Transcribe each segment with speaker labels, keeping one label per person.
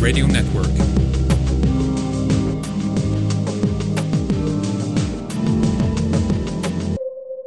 Speaker 1: Radio Network.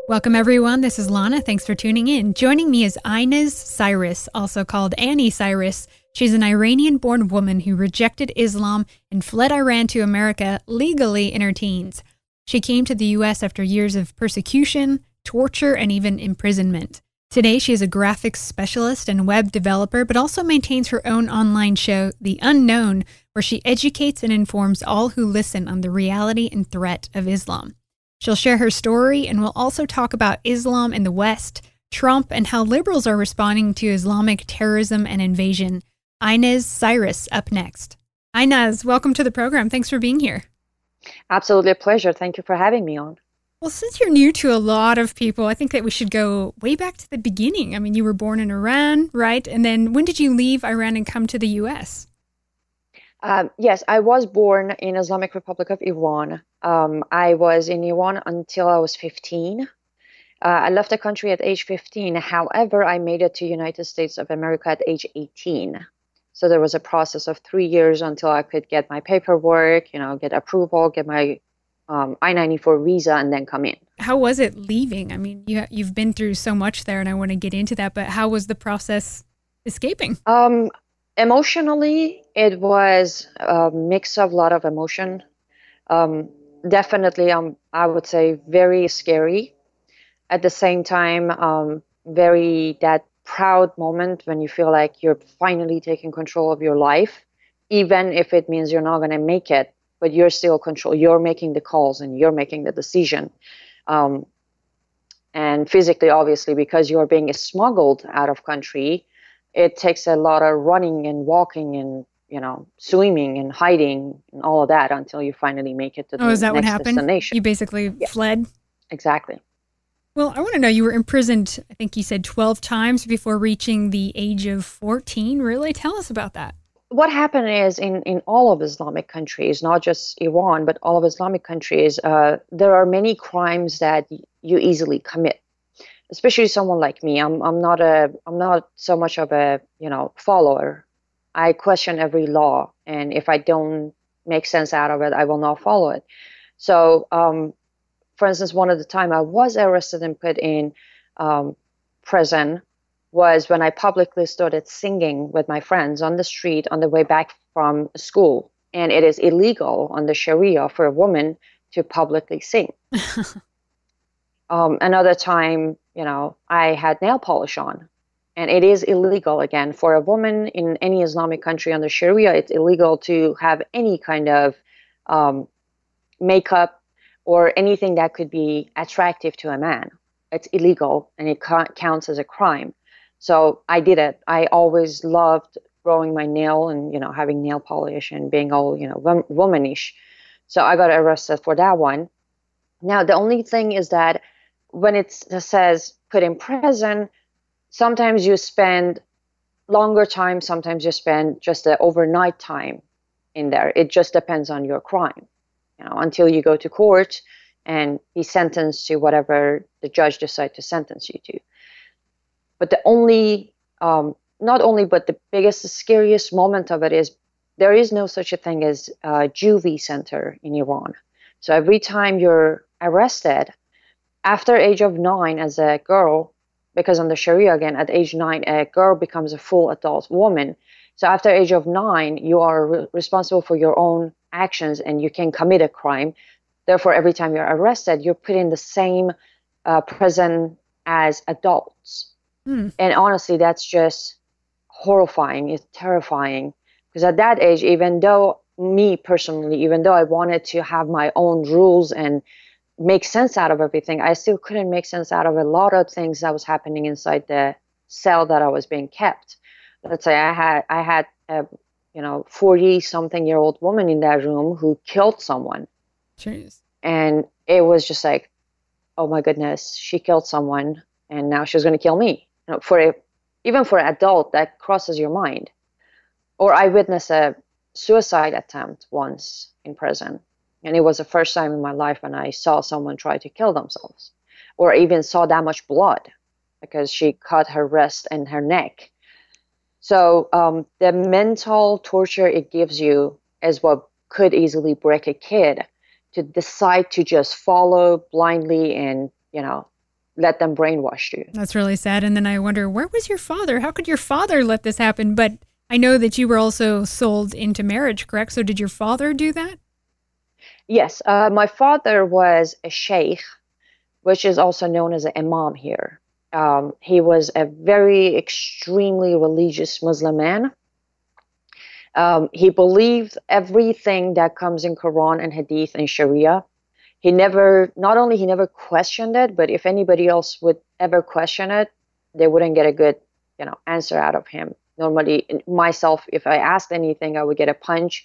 Speaker 2: Welcome, everyone. This is Lana. Thanks for tuning in. Joining me is Inez Cyrus, also called Annie Cyrus. She's an Iranian born woman who rejected Islam and fled Iran to America legally in her teens. She came to the U.S. after years of persecution, torture, and even imprisonment. Today, she is a graphics specialist and web developer, but also maintains her own online show, The Unknown, where she educates and informs all who listen on the reality and threat of Islam. She'll share her story and will also talk about Islam in the West, Trump, and how liberals are responding to Islamic terrorism and invasion. Inez Cyrus up next. Inez, welcome to the program. Thanks for being here.
Speaker 3: Absolutely a pleasure. Thank you for having me on.
Speaker 2: Well, since you're new to a lot of people, I think that we should go way back to the beginning. I mean, you were born in Iran, right? And then when did you leave Iran and come to the US?
Speaker 3: Um, yes, I was born in Islamic Republic of Iran. Um, I was in Iran until I was 15. Uh, I left the country at age 15. However, I made it to United States of America at age 18. So there was a process of three years until I could get my paperwork, you know, get approval, get my um, I-94 visa, and then come in.
Speaker 2: How was it leaving? I mean, you you've been through so much there, and I want to get into that. But how was the process escaping?
Speaker 3: Um, emotionally, it was a mix of a lot of emotion. Um, definitely, um, I would say very scary. At the same time, um, very that proud moment when you feel like you're finally taking control of your life, even if it means you're not going to make it, but you're still control. You're making the calls and you're making the decision. Um, and physically, obviously, because you're being smuggled out of country, it takes a lot of running and walking and you know swimming and hiding and all of that until you finally make it to the
Speaker 2: oh, is that
Speaker 3: next
Speaker 2: what happened?
Speaker 3: destination.
Speaker 2: You basically
Speaker 3: Yeah.
Speaker 2: fled.
Speaker 3: exactly.
Speaker 2: Well, I want to know you were imprisoned. I think you said twelve times before reaching the age of fourteen. Really, tell us about that.
Speaker 3: What happened is in, in all of Islamic countries, not just Iran, but all of Islamic countries, uh, there are many crimes that you easily commit. Especially someone like me, I'm I'm not a I'm not so much of a you know follower. I question every law, and if I don't make sense out of it, I will not follow it. So, um, for instance, one of the time I was arrested and put in um, prison was when I publicly started singing with my friends on the street on the way back from school. And it is illegal under Sharia for a woman to publicly sing. um, another time, you know, I had nail polish on. And it is illegal again for a woman in any Islamic country under Sharia. It's illegal to have any kind of um, makeup or anything that could be attractive to a man. It's illegal and it ca- counts as a crime. So I did it. I always loved growing my nail and you know having nail polish and being all you know wom- womanish. So I got arrested for that one. Now the only thing is that when it says put in prison, sometimes you spend longer time. Sometimes you spend just the overnight time in there. It just depends on your crime. You know, until you go to court and be sentenced to whatever the judge decides to sentence you to. But the only, um, not only, but the biggest, scariest moment of it is there is no such a thing as a juvie center in Iran. So every time you're arrested, after age of nine as a girl, because under Sharia again, at age nine, a girl becomes a full adult woman. So after age of nine, you are re- responsible for your own actions and you can commit a crime. Therefore, every time you're arrested, you're put in the same uh, prison as adults.
Speaker 2: Hmm.
Speaker 3: And honestly, that's just horrifying. It's terrifying. Because at that age, even though me personally, even though I wanted to have my own rules and make sense out of everything, I still couldn't make sense out of a lot of things that was happening inside the cell that I was being kept. Let's say I had I had a you know 40 something year old woman in that room who killed someone
Speaker 2: Jeez.
Speaker 3: and it was just like oh my goodness she killed someone and now she's going to kill me know, for a even for an adult that crosses your mind. Or i witnessed a suicide attempt once in prison and it was the first time in my life when i saw someone try to kill themselves or even saw that much blood because she cut her wrist and her neck. So um, the mental torture it gives you is what could easily break a kid to decide to just follow blindly and you know let them brainwash you.
Speaker 2: That's really sad. And then I wonder, where was your father? How could your father let this happen? But I know that you were also sold into marriage, correct? So did your father do that?
Speaker 3: Yes, uh, my father was a sheikh, which is also known as an imam here. Um, he was a very extremely religious Muslim man. Um, he believed everything that comes in Quran and Hadith and Sharia. He never, not only he never questioned it, but if anybody else would ever question it, they wouldn't get a good, you know, answer out of him. Normally, myself, if I asked anything, I would get a punch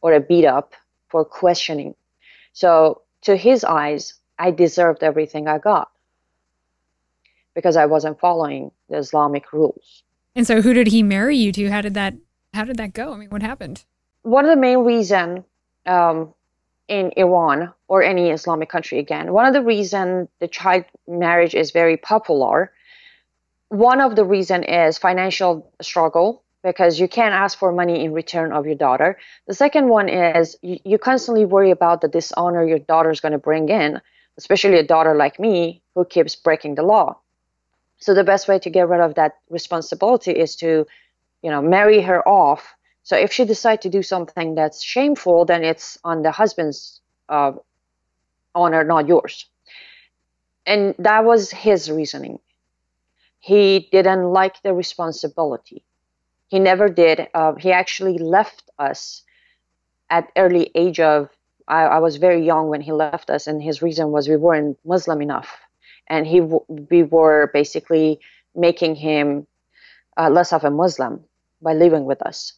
Speaker 3: or a beat up for questioning. So, to his eyes, I deserved everything I got because I wasn't following the Islamic rules.
Speaker 2: And so, who did he marry you to? How did that How did that go? I mean, what happened?
Speaker 3: One of the main reason um, in Iran or any Islamic country again, one of the reason the child marriage is very popular. One of the reason is financial struggle because you can't ask for money in return of your daughter. The second one is you, you constantly worry about the dishonor your daughter is going to bring in, especially a daughter like me who keeps breaking the law. So the best way to get rid of that responsibility is to, you know, marry her off. So if she decides to do something that's shameful, then it's on the husband's uh, honor, not yours. And that was his reasoning. He didn't like the responsibility. He never did. Uh, he actually left us at early age of. I, I was very young when he left us, and his reason was we weren't Muslim enough and he we were basically making him uh, less of a Muslim by living with us.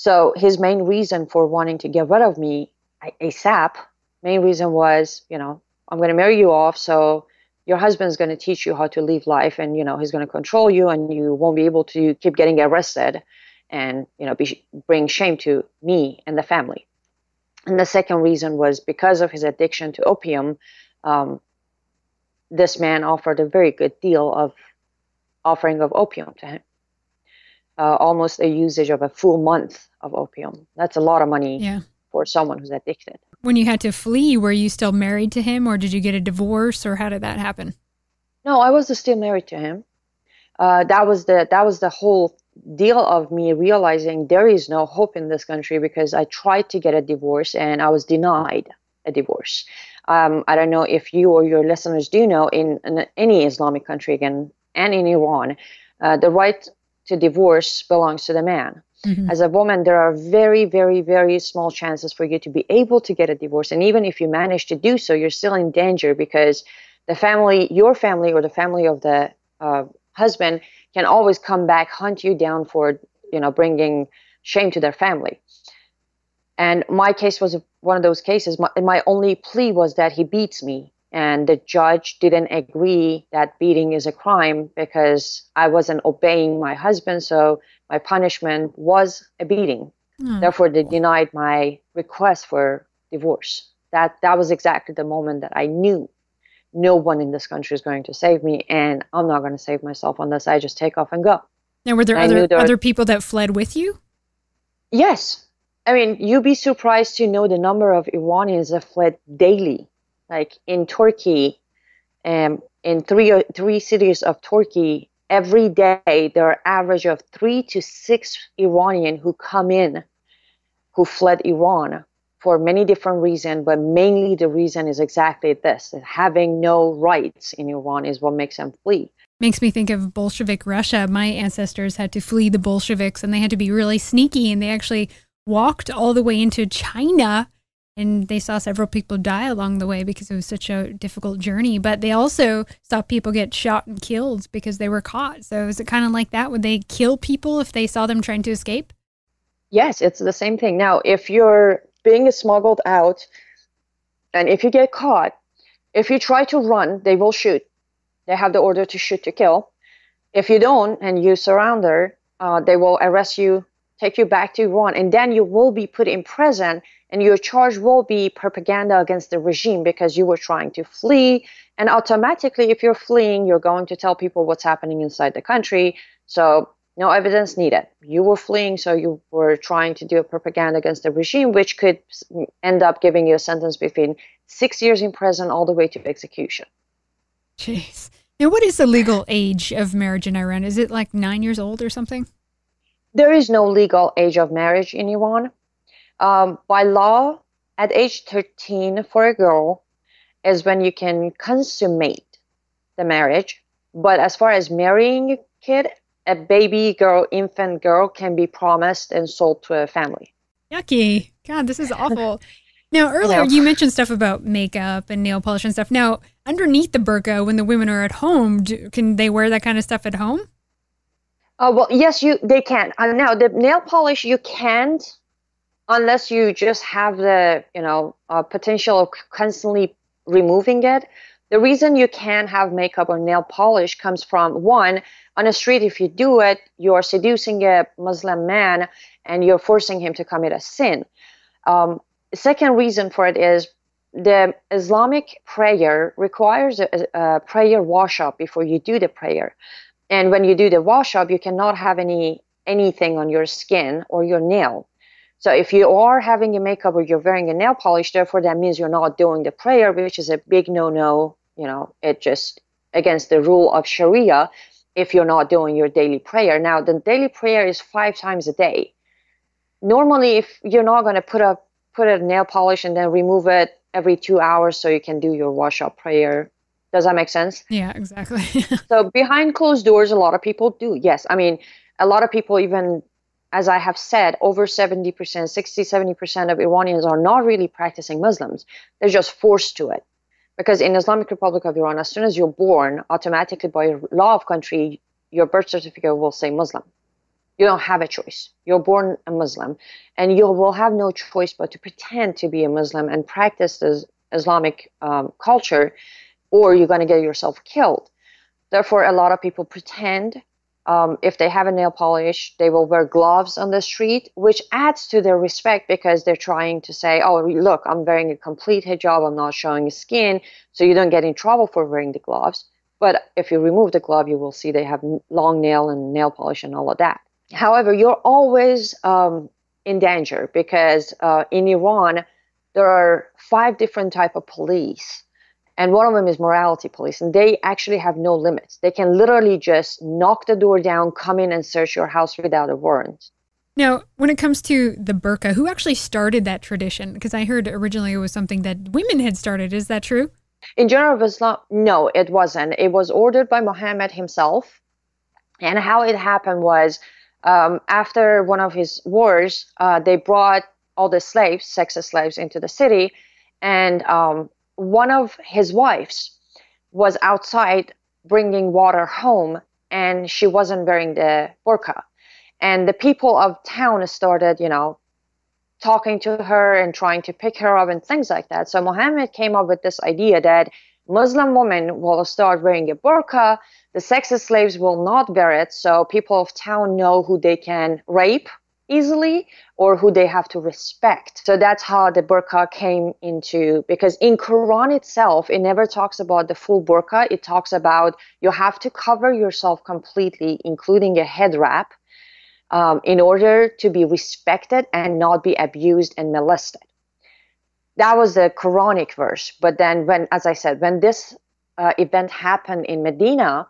Speaker 3: So his main reason for wanting to get rid of me ASAP, main reason was, you know, I'm going to marry you off, so your husband's going to teach you how to live life, and you know he's going to control you, and you won't be able to keep getting arrested, and you know be, bring shame to me and the family. And the second reason was because of his addiction to opium. Um, this man offered a very good deal of offering of opium to him. Uh, almost a usage of a full month of opium. That's a lot of money yeah. for someone who's addicted.
Speaker 2: When you had to flee, were you still married to him, or did you get a divorce, or how did that happen?
Speaker 3: No, I was still married to him. Uh, that was the that was the whole deal of me realizing there is no hope in this country because I tried to get a divorce and I was denied a divorce. Um, I don't know if you or your listeners do know in, in any Islamic country again and in Iran, uh, the right to divorce belongs to the man. Mm-hmm. As a woman, there are very, very, very small chances for you to be able to get a divorce. And even if you manage to do so, you're still in danger because the family, your family, or the family of the uh, husband can always come back, hunt you down for, you know, bringing shame to their family. And my case was one of those cases. My, my only plea was that he beats me. And the judge didn't agree that beating is a crime because I wasn't obeying my husband. So my punishment was a beating. Mm. Therefore, they denied my request for divorce. That that was exactly the moment that I knew no one in this country is going to save me, and I'm not going to save myself unless I just take off and go.
Speaker 2: Now, were there other there other people that fled with you?
Speaker 3: Yes, I mean, you'd be surprised to know the number of Iranians that fled daily. Like in Turkey, um, in three three cities of Turkey, every day there are average of three to six Iranian who come in, who fled Iran for many different reasons, but mainly the reason is exactly this: having no rights in Iran is what makes them flee.
Speaker 2: Makes me think of Bolshevik Russia. My ancestors had to flee the Bolsheviks, and they had to be really sneaky, and they actually walked all the way into China and they saw several people die along the way because it was such a difficult journey. But they also saw people get shot and killed because they were caught. So is it kind of like that? Would they kill people if they saw them trying to escape?
Speaker 3: Yes, it's the same thing. Now, if you're being smuggled out and if you get caught, if you try to run, they will shoot. They have the order to shoot to kill. If you don't and you surrender, uh, they will arrest you take you back to Iran, and then you will be put in prison, and your charge will be propaganda against the regime because you were trying to flee. And automatically, if you're fleeing, you're going to tell people what's happening inside the country. So No evidence needed. You were fleeing, so you were trying to do a propaganda against the regime, which could end up giving you a sentence between six years in prison all the way to execution.
Speaker 2: Jeez. Now, what is the legal age of marriage in Iran? Is it like nine years old or something?
Speaker 3: There is no legal age of marriage in Iran. Um, by law, at age 13 for a girl is when you can consummate the marriage. But as far as marrying a kid, a baby girl, infant girl can be promised and sold to a family.
Speaker 2: Yucky. God, this is awful. Now, earlier you mentioned stuff about makeup and nail polish and stuff. Now, underneath the burqa, when the women are at home, do, can they wear that kind of stuff at home?
Speaker 3: Oh well, yes, you they can. Uh, now, the nail polish you can't unless you just have the you know uh, potential of constantly removing it. The reason you can't have makeup or nail polish comes from one on the street. If you do it, you're seducing a Muslim man and you're forcing him to commit a sin. Um, second reason for it is the Islamic prayer requires a, a prayer wash up before you do the prayer. And when you do the wash up, you cannot have any anything on your skin or your nail. So if you are having a makeup or you're wearing a nail polish, therefore that means you're not doing the prayer, which is a big no-no. You know, it just against the rule of Sharia if you're not doing your daily prayer. Now the daily prayer is five times a day. Normally, if you're not going to put a put a nail polish and then remove it every two hours so you can do your wash up prayer. Does that make sense?
Speaker 2: Yeah, exactly.
Speaker 3: so behind closed doors, a lot of people do. Yes. I mean, a lot of people, even as I have said, over 70%, 60, 70% of Iranians are not really practicing Muslims. They're just forced to it. Because in Islamic Republic of Iran, as soon as you're born, automatically by law of country, your birth certificate will say Muslim. You don't have a choice. You're born a Muslim, and you will have no choice but to pretend to be a Muslim and practice the Islamic um, culture, or you're going to get yourself killed. Therefore, a lot of people pretend. Um, if they have a nail polish, they will wear gloves on the street, which adds to their respect because they're trying to say, "Oh, look, I'm wearing a complete hijab. I'm not showing skin, so you don't get in trouble for wearing the gloves." But if you remove the glove, you will see they have long nail and nail polish and all of that. However, you're always um, in danger because uh, in Iran there are five different type of police, and one of them is morality police, and they actually have no limits. They can literally just knock the door down, come in and search your house without a warrant.
Speaker 2: Now, when it comes to the burqa, who actually started that tradition? Because I heard originally it was something that women had started. Is that true?
Speaker 3: In general of Islam, no, it wasn't. It was ordered by Muhammad himself. And how it happened was um, after one of his wars, uh, they brought all the slaves, sex slaves, into the city, and um, one of his wives was outside bringing water home, and she wasn't wearing the burqa. And the people of town started, you know, talking to her and trying to pick her up and things like that. So Muhammad came up with this idea that Muslim women will start wearing a burqa the sexist slaves will not wear it, so people of town know who they can rape easily or who they have to respect. So that's how the burqa came into because in Quran itself it never talks about the full burqa. It talks about you have to cover yourself completely including a head wrap um, in order to be respected and not be abused and molested. That was the Quranic verse. But then when as I said when this uh, event happened in Medina,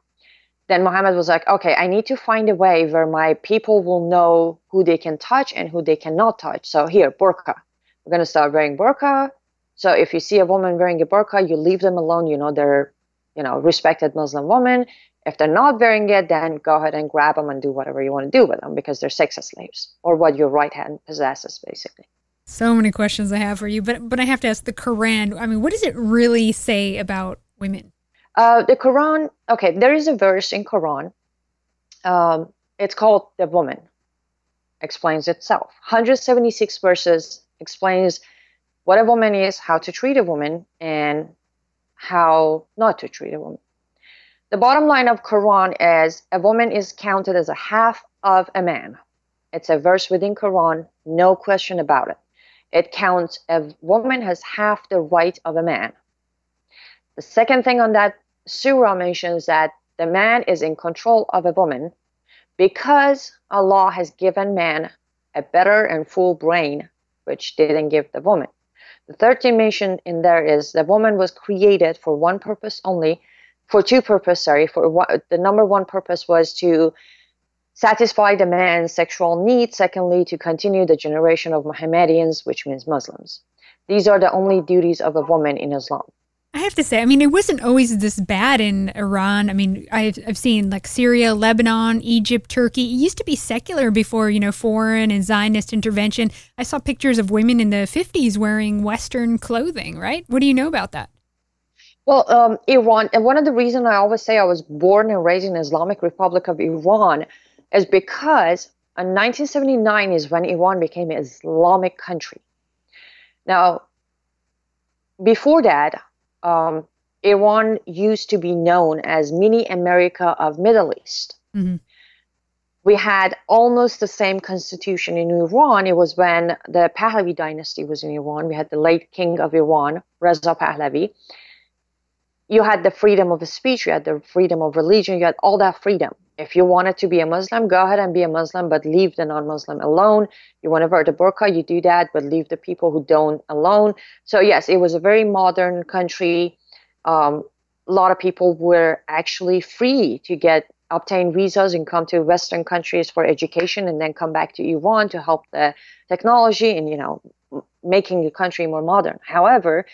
Speaker 3: then Muhammad was like, okay, I need to find a way where my people will know who they can touch and who they cannot touch. So here, burqa. We're going to start wearing burqa. So if you see a woman wearing a burqa, you leave them alone. You know, they're, you know, respected Muslim women. If they're not wearing it, then go ahead and grab them and do whatever you want to do with them because they're sex slaves or what your right hand possesses, basically.
Speaker 2: So many questions I have for you, but but I have to ask the Quran. I mean, what does it really say about women?
Speaker 3: Uh, the Quran, okay, there is a verse in Quran. Um, it's called the woman. Explains itself. 176 verses explains what a woman is, how to treat a woman, and how not to treat a woman. The bottom line of Quran is a woman is counted as a half of a man. It's a verse within Quran, no question about it. It counts a woman has half the right of a man. The second thing on that surah mentions that the man is in control of a woman because Allah has given man a better and full brain, which didn't give the woman. The third dimension in there is the woman was created for one purpose only, for two purposes, sorry, for what, the number one purpose was to satisfy the man's sexual needs, secondly, to continue the generation of Mohammedans, which means Muslims. These are the only duties of a woman in Islam.
Speaker 2: I have to say, I mean, it wasn't always this bad in Iran. I mean, I've, I've seen like Syria, Lebanon, Egypt, Turkey. It used to be secular before, you know, foreign and Zionist intervention. I saw pictures of women in the 50s wearing Western clothing, right? What do you know about that?
Speaker 3: Well, um, Iran, and one of the reasons I always say I was born and raised in Islamic Republic of Iran is because in 1979 is when Iran became an Islamic country. Now, before that, um, Iran used to be known as mini America of Middle East. Mm-hmm. We had almost the same constitution in Iran. It was when the Pahlavi dynasty was in Iran. We had the late king of Iran, Reza Pahlavi. You had the freedom of speech, you had the freedom of religion, you had all that freedom. If you wanted to be a Muslim, go ahead and be a Muslim, but leave the non Muslim alone. You want to wear the burqa, you do that, but leave the people who don't alone. So, yes, it was a very modern country. Um, a lot of people were actually free to get obtain visas and come to Western countries for education and then come back to Iran to help the technology and, you know, making the country more modern. However,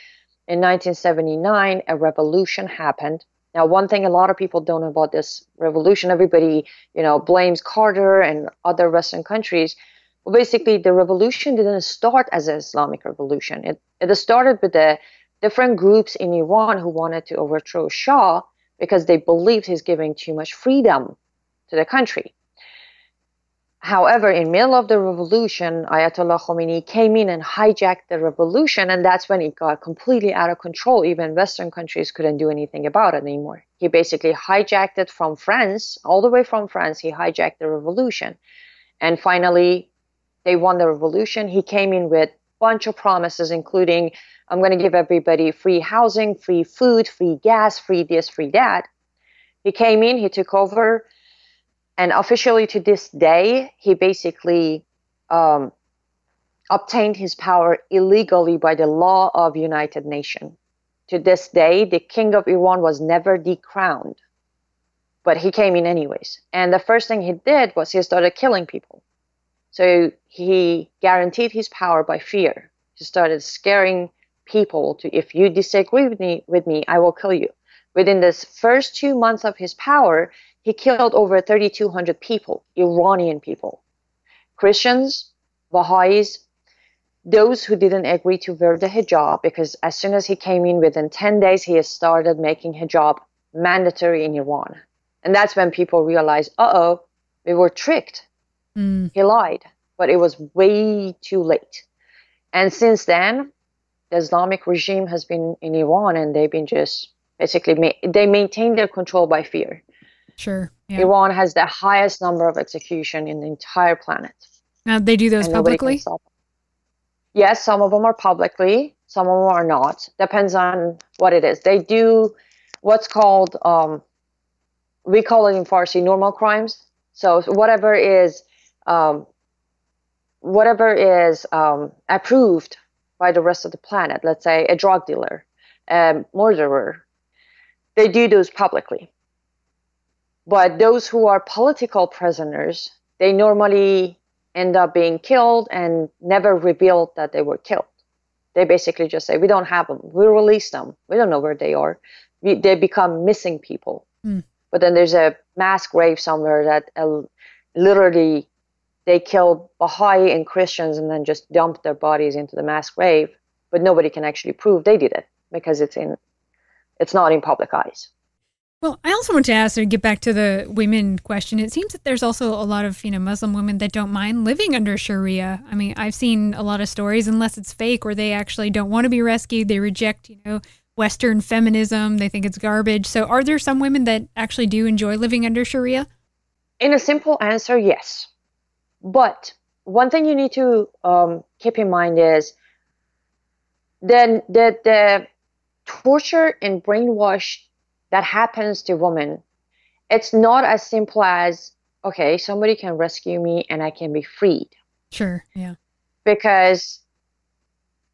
Speaker 3: in 1979, a revolution happened now, one thing a lot of people don't know about this revolution, everybody, you know, blames Carter and other Western countries. Well, basically, the revolution didn't start as an Islamic revolution. It, it started with the different groups in Iran who wanted to overthrow Shah because they believed he's giving too much freedom to the country. However, in middle of the revolution, Ayatollah Khomeini came in and hijacked the revolution, and that's when it got completely out of control. Even Western countries couldn't do anything about it anymore. He basically hijacked it from France, all the way from France. He hijacked the revolution, and finally, they won the revolution. He came in with a bunch of promises, including I'm going to give everybody free housing, free food, free gas, free this, free that. He came in, he took over and officially to this day, he basically um, obtained his power illegally by the law of United Nations. To this day, the king of Iran was never decrowned, but he came in anyways. And the first thing he did was he started killing people. So he guaranteed his power by fear. He started scaring people to, if you disagree with me, with me, I will kill you. Within this first two months of his power, he killed over 3,200 people, Iranian people, Christians, Baha'is, those who didn't agree to wear the hijab, because as soon as he came in, within 10 days, he started making hijab mandatory in Iran. And that's when people realized, uh oh, we were tricked. Mm. He lied, but it was way too late. And since then, the Islamic regime has been in Iran and they've been just basically, ma- they maintain their control by fear.
Speaker 2: Sure.
Speaker 3: Yeah. Iran has the highest number of execution in the entire planet.
Speaker 2: Now they do those publicly.
Speaker 3: Yes, some of them are publicly, some of them are not. Depends on what it is. They do what's called um, we call it in Farsi normal crimes. So whatever is um, whatever is um, approved by the rest of the planet. Let's say a drug dealer, a murderer. They do those publicly. But those who are political prisoners, they normally end up being killed and never revealed that they were killed. They basically just say, We don't have them. We release them. We don't know where they are. We, they become missing people. Mm. But then there's a mass grave somewhere that uh, literally they killed Baha'i and Christians and then just dumped their bodies into the mass grave. But nobody can actually prove they did it because it's in it's not in public eyes.
Speaker 2: Well, I also want to ask or get back to the women question. It seems that there's also a lot of, you know, Muslim women that don't mind living under Sharia. I mean, I've seen a lot of stories, unless it's fake, where they actually don't want to be rescued. They reject, you know, Western feminism. They think it's garbage. So, are there some women that actually do enjoy living under Sharia?
Speaker 3: In a simple answer, yes. But one thing you need to um, keep in mind is then that the torture and brainwash that happens to women, it's not as simple as okay, somebody can rescue me and I can be freed.
Speaker 2: Sure. Yeah.
Speaker 3: Because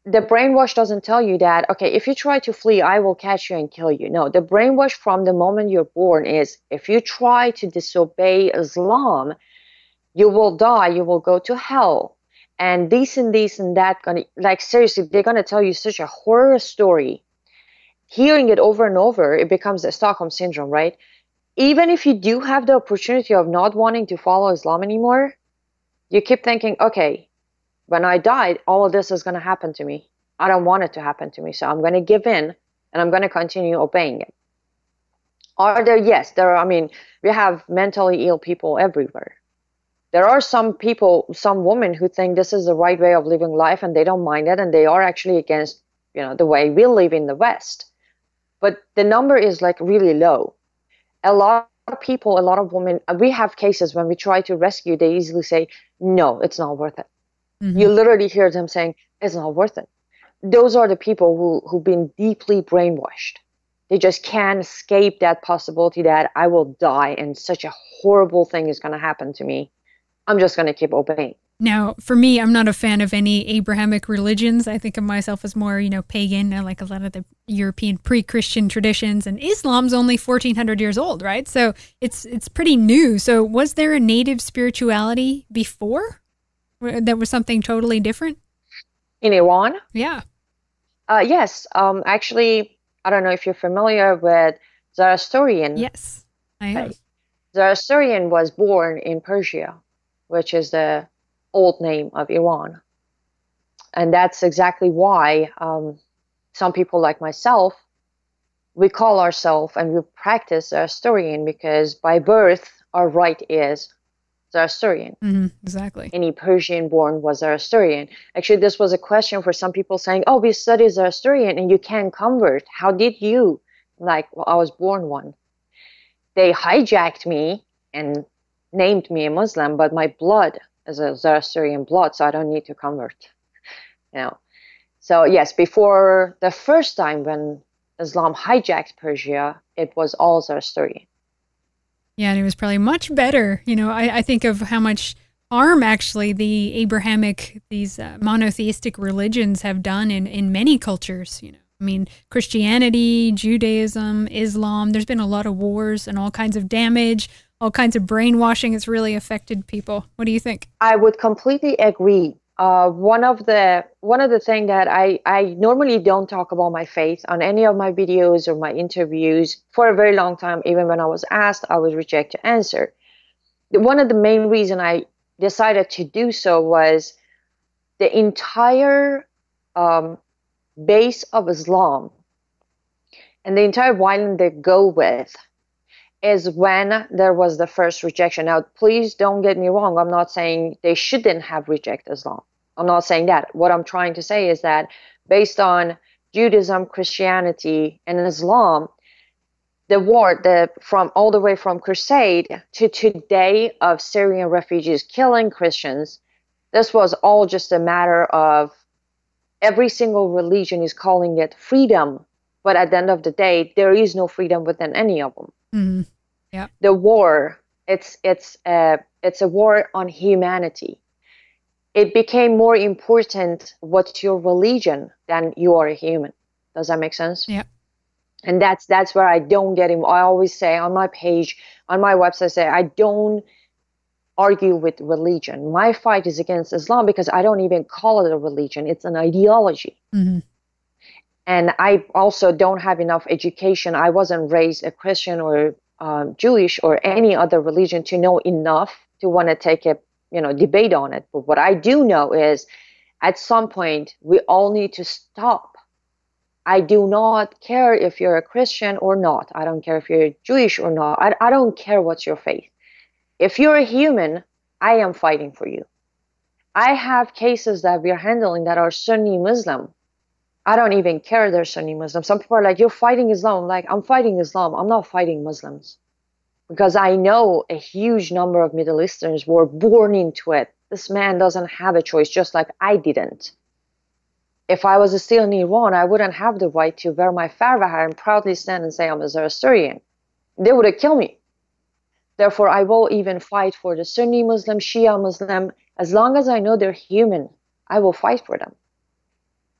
Speaker 3: the brainwash doesn't tell you that, okay, if you try to flee, I will catch you and kill you. No, the brainwash from the moment you're born is if you try to disobey Islam, you will die, you will go to hell. And this and this and that gonna like seriously, they're gonna tell you such a horror story. Hearing it over and over, it becomes a Stockholm syndrome, right? Even if you do have the opportunity of not wanting to follow Islam anymore, you keep thinking, okay, when I died, all of this is going to happen to me. I don't want it to happen to me. So I'm going to give in and I'm going to continue obeying it. Are there? Yes, there are. I mean, we have mentally ill people everywhere. There are some people, some women who think this is the right way of living life and they don't mind it and they are actually against, you know, the way we live in the West. But the number is like really low. A lot of people, a lot of women, we have cases when we try to rescue, they easily say, no, it's not worth it. Mm-hmm. You literally hear them saying, it's not worth it. Those are the people who, who've been deeply brainwashed. They just can't escape that possibility that I will die and such a horrible thing is going to happen to me. I'm just going to keep obeying.
Speaker 2: Now, for me, I'm not a fan of any Abrahamic religions. I think of myself as more, you know, pagan. I like a lot of the European pre-Christian traditions, and Islam's only 1,400 years old, right? So it's it's pretty new. So was there a native spirituality before? that was something totally different?
Speaker 3: In Iran?
Speaker 2: Yeah.
Speaker 3: Uh, yes. Um, actually, I don't know if you're familiar with Zoroastrian.
Speaker 2: Yes, I am.
Speaker 3: Zoroastrian was born in Persia, which is the old name of Iran. And that's exactly why um, some people like myself, we call ourselves and we practice Zoroastrian because by birth, our right is Zoroastrian.
Speaker 2: Mm-hmm, exactly.
Speaker 3: Any Persian born was Zoroastrian. Actually, this was a question for some people saying, Oh, we study Zoroastrian and you can't convert. How did you? Like, well, I was born one. They hijacked me and named me a Muslim, but my blood is a Zoroastrian blood, so I don't need to convert. You know. So yes, before the first time when Islam hijacked Persia, it was all Zoroastrian.
Speaker 2: Yeah, and it was probably much better. You know, I, I think of how much harm actually the Abrahamic, these uh, monotheistic religions have done in, in many cultures. You know, I mean, Christianity, Judaism, Islam, there's been a lot of wars and all kinds of damage, all kinds of brainwashing. has really affected people. What do you think?
Speaker 3: I would completely agree uh, one of the one of the thing that I, I normally don't talk about my faith on any of my videos or my interviews for a very long time even when i was asked i was rejected to answer one of the main reason i decided to do so was the entire um, base of islam and the entire violence they go with is when there was the first rejection. Now, please don't get me wrong. I'm not saying they shouldn't have rejected Islam. I'm not saying that. What I'm trying to say is that based on Judaism, Christianity, and Islam, the war, the from all the way from Crusade to today of Syrian refugees killing Christians, this was all just a matter of every single religion is calling it freedom, but at the end of the day, there is no freedom within any of them.
Speaker 2: Mm-hmm. Yeah.
Speaker 3: The war, it's it's a it's a war on humanity. It became more important what's your religion than you are a human. Does that make sense?
Speaker 2: Yeah.
Speaker 3: And that's that's where I don't get him. I always say on my page, on my website, I say I don't argue with religion. My fight is against Islam because I don't even call it a religion. It's an ideology.
Speaker 2: Mm-hmm.
Speaker 3: And I also don't have enough education. I wasn't raised a Christian or um, Jewish or any other religion to know enough to want to take a you know debate on it. But what I do know is, at some point, we all need to stop. I do not care if you're a Christian or not. I don't care if you're Jewish or not. I, I don't care what's your faith. If you're a human, I am fighting for you. I have cases that we are handling that are Sunni Muslim. I don't even care they're Sunni Muslims. Some people are like, you're fighting Islam. Like, I'm fighting Islam. I'm not fighting Muslims. Because I know a huge number of Middle Easterners were born into it. This man doesn't have a choice, just like I didn't. If I was still in Iran, I wouldn't have the right to wear my farvahar and proudly stand and say I'm a Zoroastrian. They would have killed me. Therefore, I will even fight for the Sunni Muslim, Shia Muslim. As long as I know they're human, I will fight for them.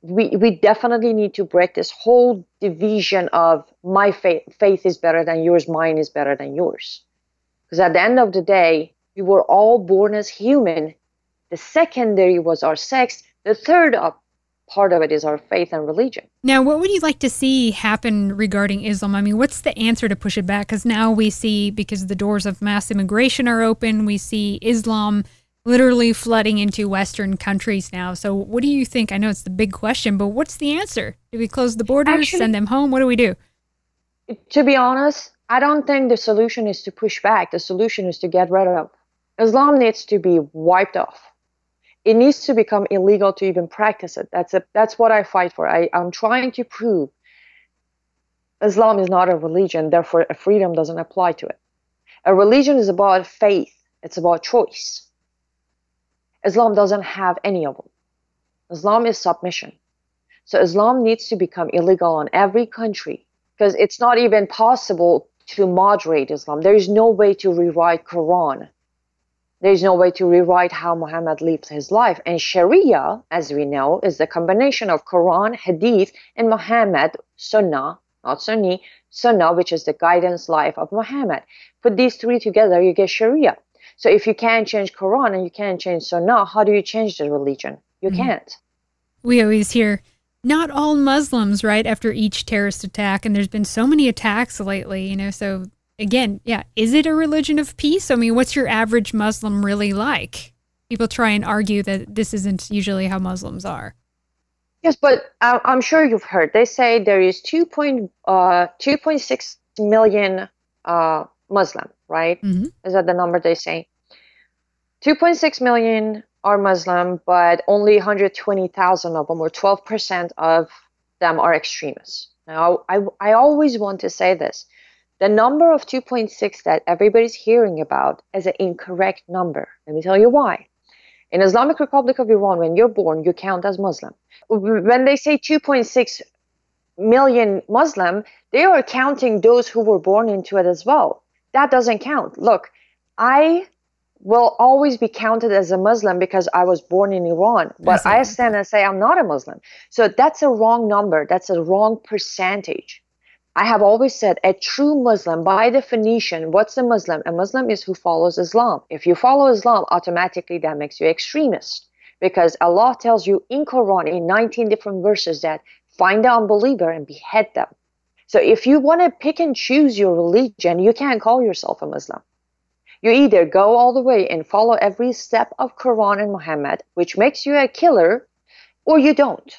Speaker 3: We, we definitely need to break this whole division of my faith, faith is better than yours, mine is better than yours. Because at the end of the day, we were all born as human. The secondary was our sex. The third part of it is our faith and religion.
Speaker 2: Now, what would you like to see happen regarding Islam? I mean, what's the answer to push it back? Because now we see, because the doors of mass immigration are open, we see Islam literally flooding into Western countries now. So, what do you think? I know it's the big question, but what's the answer? Do we close the borders, Actually, send them home? What do we do?
Speaker 3: To be honest, I don't think the solution is to push back. The solution is to get rid of. Islam needs to be wiped off it needs to become illegal to even practice it. That's a, that's what I fight for. I, I'm trying to prove Islam is not a religion, therefore a freedom doesn't apply to it. A religion is about faith, it's about choice. Islam doesn't have any of them. Islam is submission. So Islam needs to become illegal in every country because it's not even possible to moderate Islam. There is no way to rewrite Quran there's no way to rewrite how Muhammad lived his life. And Sharia, as we know, is the combination of Quran, Hadith, and Muhammad, Sunnah, not Sunni, Sunnah, which is the guidance life of Muhammad. Put these three together, you get Sharia. So if you can't change Quran and you can't change Sunnah, how do you change the religion? You mm-hmm. can't.
Speaker 2: We always hear not all Muslims, right, after each terrorist attack. And there's been so many attacks lately, you know, so again, yeah, is it a religion of peace? I mean, what's your average Muslim really like? People try and argue that this isn't usually how Muslims are.
Speaker 3: Yes, but I'm sure you've heard. They say there is 2. Uh, 2.6 million uh, Muslim, right? Mm-hmm. Is that the number they say? 2.6 million are Muslim, but only 120,000 of them, or 12% of them, are extremists. Now, I, I always want to say this the number of 2.6 that everybody's hearing about is an incorrect number. Let me tell you why. In Islamic Republic of Iran, when you're born, you count as Muslim. When they say 2.6 million Muslim, they are counting those who were born into it as well. That doesn't count. Look, I will always be counted as a Muslim because I was born in Iran, but I stand and say I'm not a Muslim. So that's a wrong number. That's a wrong percentage. I have always said a true Muslim, by definition, what's a Muslim? A Muslim is who follows Islam. If you follow Islam, automatically that makes you extremist. Because Allah tells you in Quran in 19 different verses that find the unbeliever and behead them. So if you want to pick and choose your religion, you can't call yourself a Muslim. You either go all the way and follow every step of Quran and Muhammad, which makes you a killer, or you don't.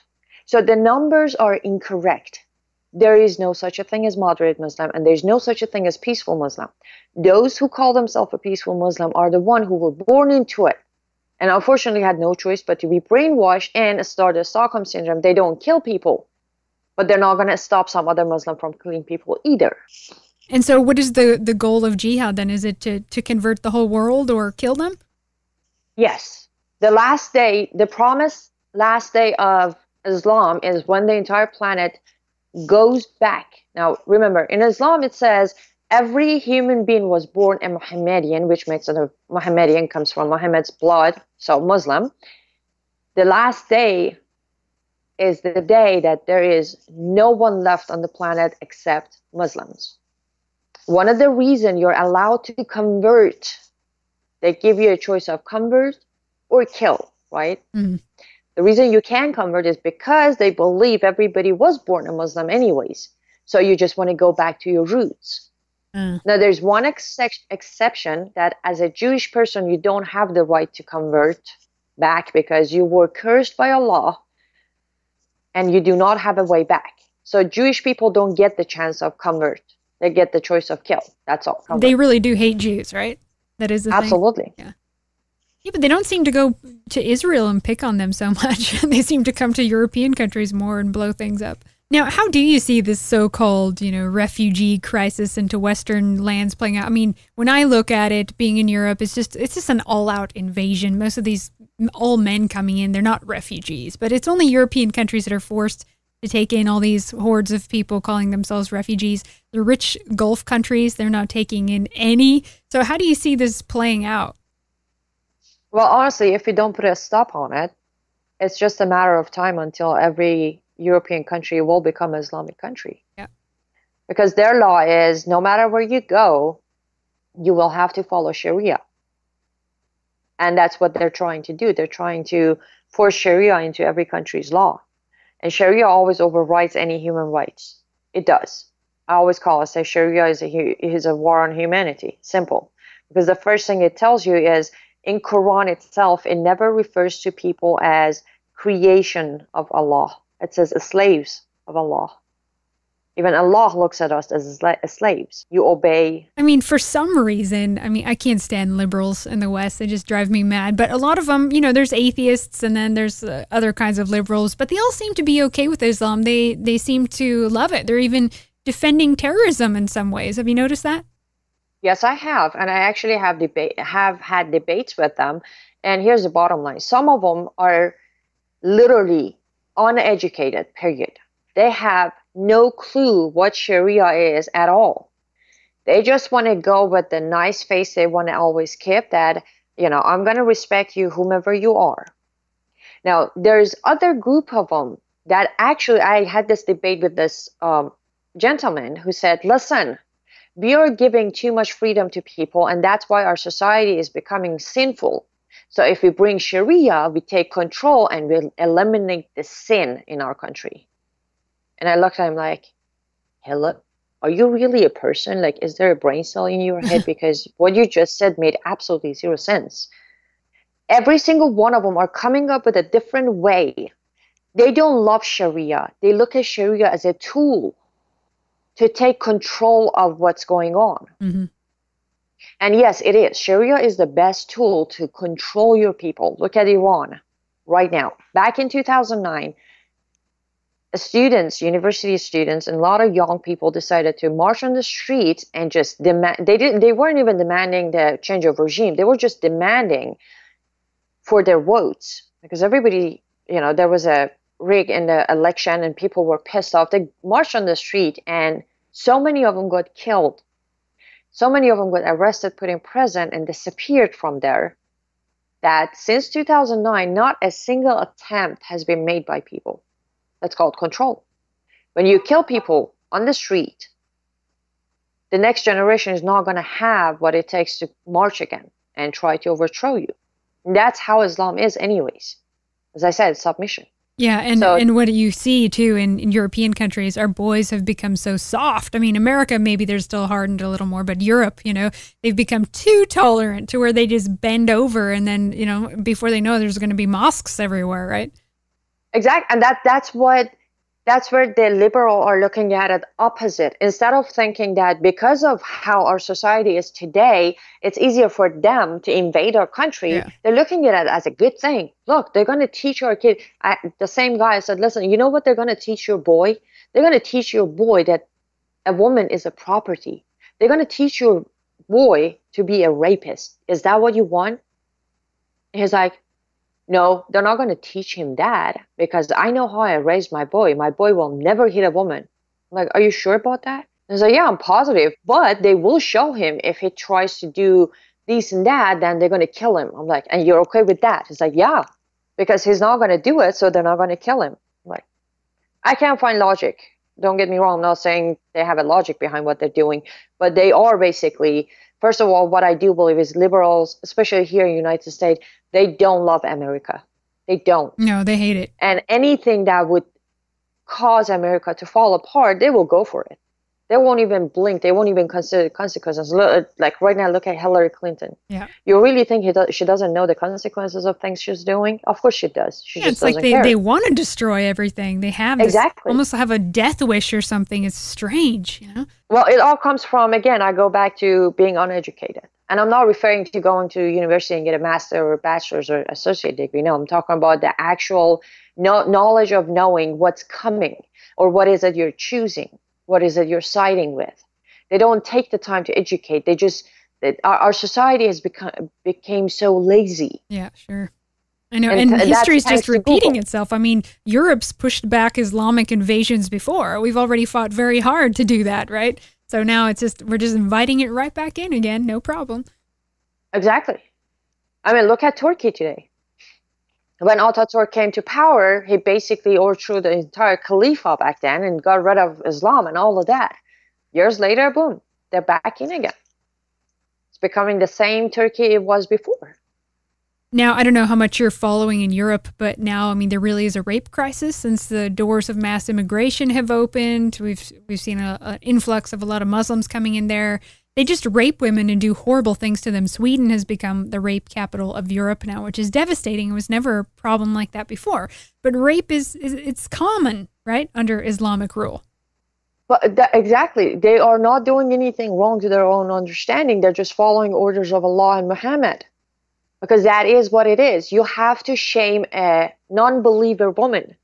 Speaker 3: So the numbers are incorrect there is no such a thing as moderate Muslim and there's no such a thing as peaceful Muslim. Those who call themselves a peaceful Muslim are the one who were born into it and unfortunately had no choice but to be brainwashed and start the Stockholm syndrome. They don't kill people, but they're not going to stop some other Muslim from killing people either.
Speaker 2: And so, what is the, the goal of jihad then? Is it to, to convert the whole world or kill them?
Speaker 3: Yes. The last day, the promised last day of Islam is when the entire planet goes back. Now, remember, in Islam it says every human being was born a Muhammadian, which makes it a Muhammadian comes from Muhammad's blood, so Muslim. The last day is the day that there is no one left on the planet except Muslims. One of the reasons you're allowed to convert, they give you a choice of convert or kill, right? Mm-hmm. The reason you can convert is because they believe everybody was born a Muslim, anyways. So you just want to go back to your roots. Mm. Now, there's one ex- exception that as a Jewish person, you don't have the right to convert back because you were cursed by Allah and you do not have a way back. So Jewish people don't get the chance of convert. They get the choice of kill. That's all.
Speaker 2: Convert. They really do hate Jews, right? That is
Speaker 3: absolutely.
Speaker 2: Thing. Yeah. Yeah, but they don't seem to go to Israel and pick on them so much. they seem to come to European countries more and blow things up. Now, how do you see this so-called, you know, refugee crisis into Western lands playing out? I mean, when I look at it, being in Europe, it's just it's just an all-out invasion. Most of these all men coming in, they're not refugees, but it's only European countries that are forced to take in all these hordes of people calling themselves refugees. The rich Gulf countries, they're not taking in any. So, how do you see this playing out?
Speaker 3: Well, honestly, if we don't put a stop on it, it's just a matter of time until every European country will become an Islamic country.
Speaker 2: Yeah.
Speaker 3: Because their law is no matter where you go, you will have to follow Sharia. And that's what they're trying to do. They're trying to force Sharia into every country's law. And Sharia always overrides any human rights. It does. I always call it say Sharia is a is a war on humanity. Simple. Because the first thing it tells you is in Quran itself, it never refers to people as creation of Allah. It says slaves of Allah. Even Allah looks at us as as slaves. You obey.
Speaker 2: I mean, for some reason, I mean, I can't stand liberals in the West. They just drive me mad. But a lot of them, you know, there's atheists and then there's uh, other kinds of liberals, but they all seem to be okay with Islam. They they seem to love it. They're even defending terrorism in some ways. Have you noticed that?
Speaker 3: Yes, I have, and I actually have debate have had debates with them. And here's the bottom line: some of them are literally uneducated. Period. They have no clue what Sharia is at all. They just want to go with the nice face they want to always keep. That you know, I'm going to respect you, whomever you are. Now, there's other group of them that actually I had this debate with this um, gentleman who said, "Listen." we are giving too much freedom to people, and that's why our society is becoming sinful. So if we bring Sharia, we take control and we eliminate the sin in our country. And I looked at him like, hello, are you really a person? Like, is there a brain cell in your head? Because what you just said made absolutely zero sense. Every single one of them are coming up with a different way. They don't love Sharia. They look at Sharia as a tool to take control of what's going on. Mm-hmm. And yes, it is. Sharia is the best tool to control your people. Look at Iran right now. Back in 2009, students, university students, and a lot of young people decided to march on the street and just demand. They didn't. They weren't even demanding the change of regime. They were just demanding for their votes because everybody, you know, there was a rig in the election and people were pissed off. They marched on the street and so many of them got killed. So many of them got arrested, put in prison, and disappeared from there. That since 2009, not a single attempt has been made by people. That's called control. When you kill people on the street, the next generation is not going to have what it takes to march again and try to overthrow you. And that's how Islam is, anyways. As I said, submission.
Speaker 2: Yeah, and, so, and what you see too in, in, European countries, our boys have become so soft. I mean, America maybe they're still hardened a little more, but Europe, you know, they've become too tolerant to where they just bend over, and then you know, before they know, there's going to be mosques everywhere, right?
Speaker 3: Exactly, and that that's what that's where the liberal are looking at it opposite. Instead of thinking that because of how our society is today it's easier for them to invade our country yeah. they're looking at it as a good thing. Look they're going to teach our kid I, the same guy said listen you know what they're going to teach your boy? They're going to teach your boy that a woman is a property. They're going to teach your boy to be a rapist. Is that what you want? He's like no, they're not going to teach him that because I know how I raised my boy. My boy will never hit a woman. I'm like, are you sure about that? And like, yeah, I'm positive. But they will show him if he tries to do this and that, then they're going to kill him. I'm like, and you're okay with that? He's like, yeah, because he's not going to do it, so they're not going to kill him. I'm like, I can't find logic. Don't get me wrong. I'm not saying they have a logic behind what they're doing, but they are basically First of all, what I do believe is liberals, especially here in the United States, they don't love America. They don't.
Speaker 2: No, they hate it.
Speaker 3: And anything that would cause America to fall apart, they will go for it. They won't even blink. They won't even consider consequences. Look, uh, like right now, look at Hillary Clinton.
Speaker 2: Yeah.
Speaker 3: You really think does, she doesn't know the consequences of things she's doing? Of course she does. She
Speaker 2: yeah,
Speaker 3: it's
Speaker 2: like they,
Speaker 3: care.
Speaker 2: they want to destroy everything. They have this, exactly almost have a death wish or something. It's strange, you know.
Speaker 3: Well, it all comes from again. I go back to being uneducated, and I'm not referring to going to university and get a master or a bachelor's or associate degree. No, I'm talking about the actual no, knowledge of knowing what's coming or what is it you're choosing what is it you're siding with they don't take the time to educate they just our, our society has become became so lazy
Speaker 2: yeah sure I know, and, and history is just repeating itself. I mean, Europe's pushed back Islamic invasions before. We've already fought very hard to do that, right? So now it's just we're just inviting it right back in again, no problem.
Speaker 3: Exactly. I mean, look at Turkey today. When Ataturk came to power, he basically overthrew the entire Khalifa back then and got rid of Islam and all of that. Years later, boom, they're back in again. It's becoming the same Turkey it was before.
Speaker 2: Now, I don't know how much you're following in Europe, but now, I mean, there really is a rape crisis since the doors of mass immigration have opened. We've we've seen an influx of a lot of Muslims coming in there. They just rape women and do horrible things to them. Sweden has become the rape capital of Europe now, which is devastating. It was never a problem like that before. But rape is, is it's common, right, under Islamic rule.
Speaker 3: But that, exactly, they are not doing anything wrong to their own understanding. They're just following orders of Allah and Muhammad because that is what it is. You have to shame a non believer woman,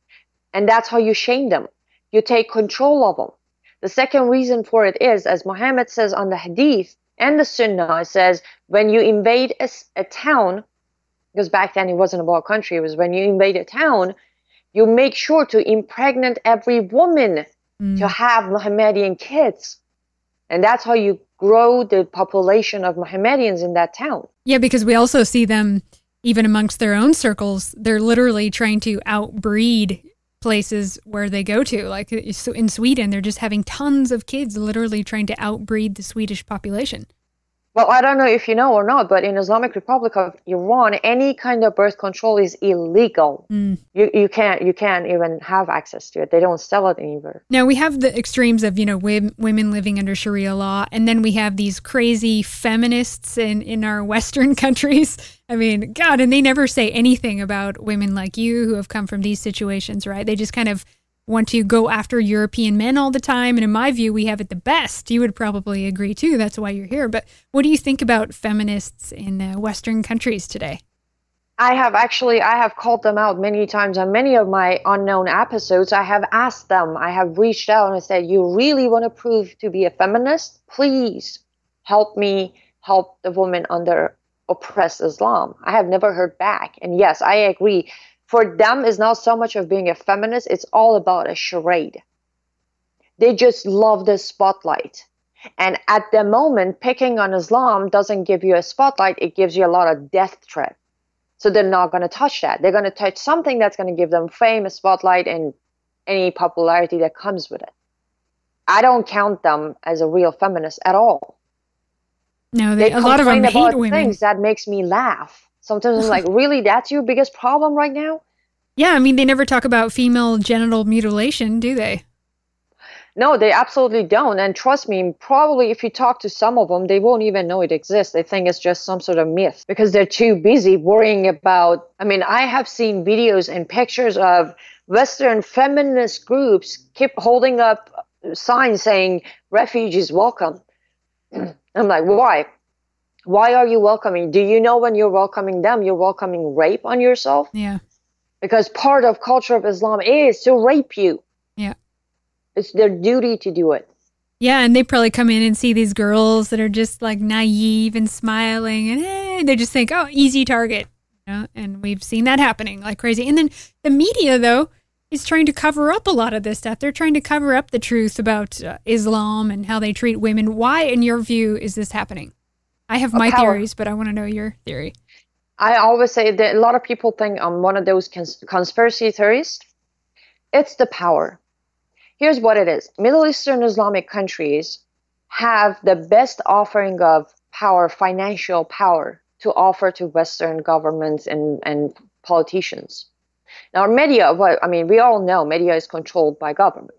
Speaker 3: and that's how you shame them. You take control of them. The second reason for it is, as Muhammad says on the Hadith and the Sunnah, it says when you invade a, a town, because back then it wasn't about country, it was when you invade a town, you make sure to impregnate every woman mm. to have Muhammadian kids. And that's how you grow the population of Mohammedans in that town.
Speaker 2: Yeah, because we also see them even amongst their own circles, they're literally trying to outbreed places where they go to. Like in Sweden, they're just having tons of kids literally trying to outbreed the Swedish population.
Speaker 3: Well, I don't know if you know or not, but in Islamic Republic of Iran, any kind of birth control is illegal. Mm. You you can't you can't even have access to it. They don't sell it anywhere.
Speaker 2: Now we have the extremes of you know women living under Sharia law, and then we have these crazy feminists in in our Western countries. I mean, God, and they never say anything about women like you who have come from these situations, right? They just kind of want to go after European men all the time. And in my view, we have it the best. You would probably agree too. That's why you're here. But what do you think about feminists in uh, Western countries today?
Speaker 3: I have actually I have called them out many times on many of my unknown episodes. I have asked them, I have reached out and said, "You really want to prove to be a feminist? Please help me help the woman under oppressed Islam." I have never heard back. And yes, I agree for them is not so much of being a feminist, it's all about a charade. They just love the spotlight. And at the moment, picking on Islam doesn't give you a spotlight, it gives you a lot of death threat. So they're not going to touch that. They're going to touch something that's going to give them fame, a spotlight, and any popularity that comes with it. I don't count them as a real feminist at all.
Speaker 2: No, they, they a lot of them hate women.
Speaker 3: Things that makes me laugh. Sometimes I'm like, really, that's your biggest problem right now?
Speaker 2: Yeah, I mean, they never talk about female genital mutilation, do they?
Speaker 3: No, they absolutely don't. And trust me, probably if you talk to some of them, they won't even know it exists. They think it's just some sort of myth because they're too busy worrying about. I mean, I have seen videos and pictures of Western feminist groups keep holding up signs saying refugees welcome. I'm like, why? Why are you welcoming? Do you know when you're welcoming them, you're welcoming rape on yourself?
Speaker 2: Yeah.
Speaker 3: Because part of culture of Islam is to rape you.
Speaker 2: Yeah.
Speaker 3: It's their duty to do it.
Speaker 2: Yeah, and they probably come in and see these girls that are just like naive and smiling, and hey, they just think, oh, easy target. You know? And we've seen that happening like crazy. And then the media, though, is trying to cover up a lot of this stuff. They're trying to cover up the truth about uh, Islam and how they treat women. Why, in your view, is this happening? I have my power. theories, but I want to know your theory.
Speaker 3: I always say that a lot of people think I'm one of those cons- conspiracy theorists. It's the power. Here's what it is Middle Eastern Islamic countries have the best offering of power, financial power, to offer to Western governments and, and politicians. Now, media, well, I mean, we all know media is controlled by government.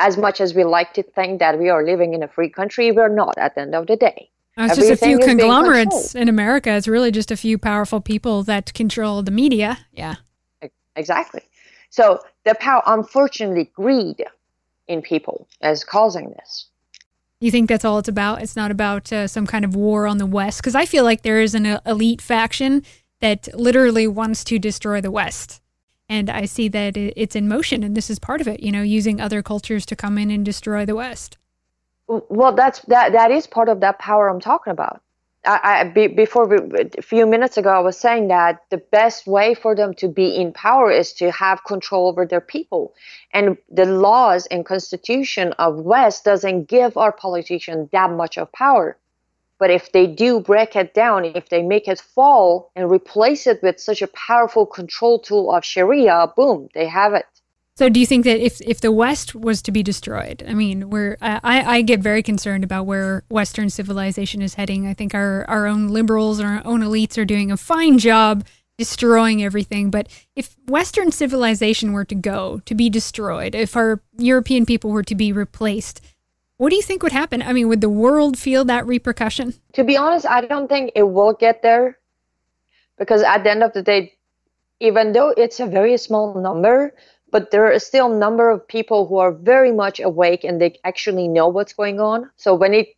Speaker 3: As much as we like to think that we are living in a free country, we're not at the end of the day.
Speaker 2: Uh, it's just a few conglomerates in America. It's really just a few powerful people that control the media. Yeah.
Speaker 3: Exactly. So the power, unfortunately, greed in people is causing this.
Speaker 2: You think that's all it's about? It's not about uh, some kind of war on the West? Because I feel like there is an uh, elite faction that literally wants to destroy the West. And I see that it's in motion, and this is part of it, you know, using other cultures to come in and destroy the West
Speaker 3: well that's that that is part of that power i'm talking about I, I before a few minutes ago, I was saying that the best way for them to be in power is to have control over their people, and the laws and constitution of West doesn't give our politicians that much of power. But if they do break it down, if they make it fall and replace it with such a powerful control tool of Sharia, boom, they have it.
Speaker 2: So, do you think that if, if the West was to be destroyed, I mean, we're I, I get very concerned about where Western civilization is heading. I think our our own liberals and our own elites are doing a fine job destroying everything. But if Western civilization were to go to be destroyed, if our European people were to be replaced, what do you think would happen? I mean, would the world feel that repercussion?
Speaker 3: To be honest, I don't think it will get there, because at the end of the day, even though it's a very small number but there are still a number of people who are very much awake and they actually know what's going on. So when it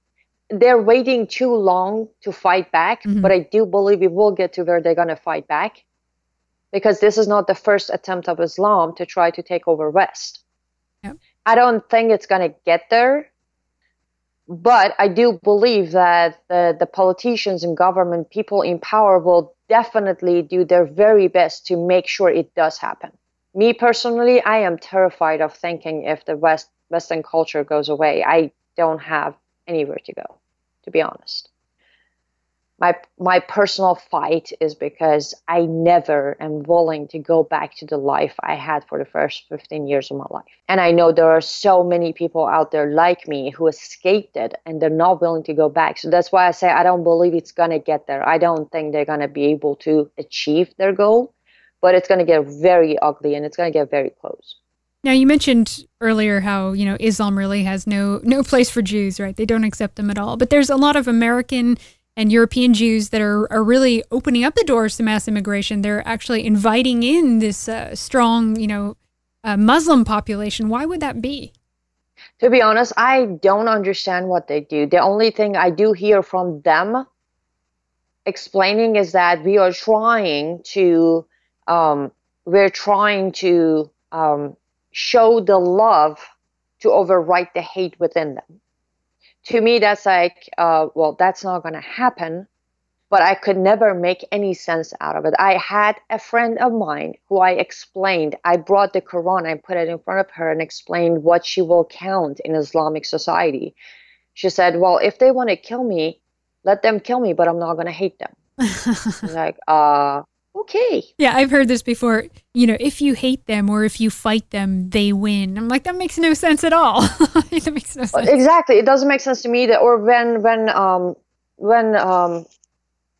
Speaker 3: they're waiting too long to fight back, mm-hmm. but I do believe we will get to where they're going to fight back because this is not the first attempt of Islam to try to take over West. Yep. I don't think it's going to get there, but I do believe that the, the politicians and government, people in power, will definitely do their very best to make sure it does happen me personally, I am terrified of thinking if the West Western culture goes away, I don't have anywhere to go, to be honest. My my personal fight is because I never am willing to go back to the life I had for the first 15 years of my life. And I know there are so many people out there like me who escaped it and they're not willing to go back. So that's why I say I don't believe it's going to get there. I don't think they're going to be able to achieve their goal but it's going to get very ugly and it's going to get very close.
Speaker 2: Now you mentioned earlier how you know Islam really has no no place for Jews, right? They don't accept them at all. But there's a lot of American and European Jews that are are really opening up the doors to mass immigration. They're actually inviting in this uh, strong, you know, uh, Muslim population. Why would that be?
Speaker 3: To be honest, I don't understand what they do. The only thing I do hear from them explaining is that we are trying to um, we're trying to um, show the love to overwrite the hate within them. To me, that's like, uh, well, that's not going to happen, but I could never make any sense out of it. I had a friend of mine who I explained, I brought the Quran and put it in front of her and explained what she will count in Islamic society. She said, well, if they want to kill me, let them kill me, but I'm not going to hate them. like, uh, okay.
Speaker 2: Yeah, I've heard this before. You know, if you hate them or if you fight them, they win. I'm like, that makes no sense at all. that
Speaker 3: makes no sense. Exactly, it doesn't make sense to me. That or when when um when um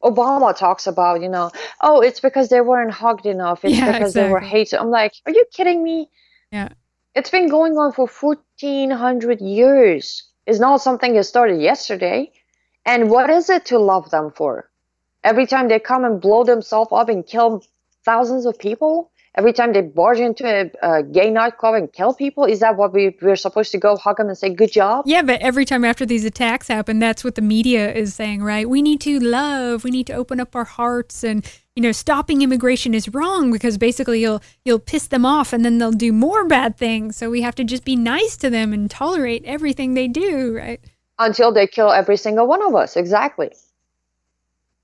Speaker 3: Obama talks about, you know, oh, it's because they weren't hugged enough. It's yeah, because exactly. they were hated. I'm like, are you kidding me?
Speaker 2: Yeah.
Speaker 3: It's been going on for 1400 years. It's not something that started yesterday. And what is it to love them for? Every time they come and blow themselves up and kill thousands of people every time they barge into a, a, gay nightclub and kill people is that what we, we're supposed to go hug them and say good job
Speaker 2: yeah but every time after these attacks happen that's what the media is saying right? We need to love. We need to open up our hearts and you know stopping immigration is wrong because basically you'll you'll piss them off and then they'll do more bad things. So we have to just be nice to them and tolerate everything they do right?
Speaker 3: Until they kill every single one of us. Exactly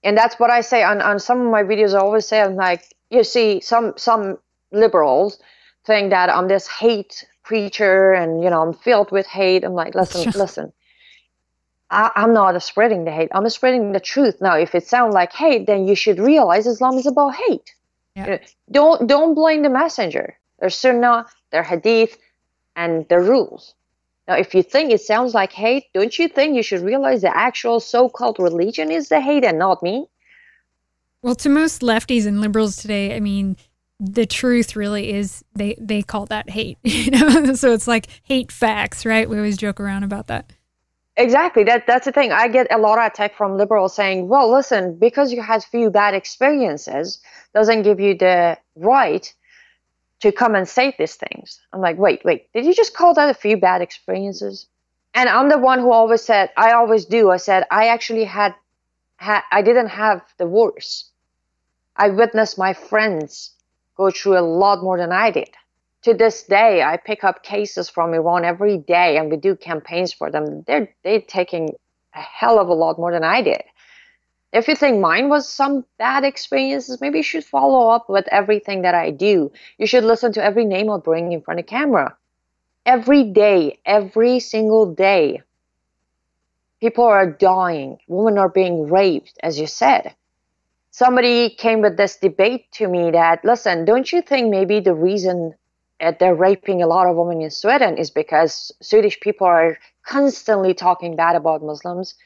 Speaker 3: and that's what I say on, on some of my videos. I always say I'm like, you see, some some liberals think that I'm this hate preacher and you know I'm filled with hate. I'm like, listen, listen. I, am not spreading the hate. I'm spreading the truth. Now, if it sounds like hate, then you should realize Islam is about hate. Yeah. Uh, don't don't blame the messenger. There's Sunnah, their Hadith, and their rules. Now, if you think it sounds like hate, don't you think you should realize the actual so called religion is the hate and not me?
Speaker 2: Well, to most lefties and liberals today, I mean, the truth really is they, they call that hate. You know, so it's like hate facts, right? We always joke around about that.
Speaker 3: Exactly. That that's the thing. I get a lot of attack from liberals saying, "Well, listen, because you had few bad experiences doesn't give you the right to come and say these things. I'm like, wait, wait, did you just call that a few bad experiences? And I'm the one who always said, I always do. I said, I actually had, had, I didn't have the worst. I witnessed my friends go through a lot more than I did. To this day, I pick up cases from Iran every day and we do campaigns for them. They're, they're taking a hell of a lot more than I did. If you think mine was some bad experiences, maybe you should follow up with everything that I do. You should listen to every name I bring in front of camera. Every day, every single day, people are dying. Women are being raped, as you said. Somebody came with this debate to me that, listen, don't you think maybe the reason that they're raping a lot of women in Sweden is because Swedish people are constantly talking bad about Muslims?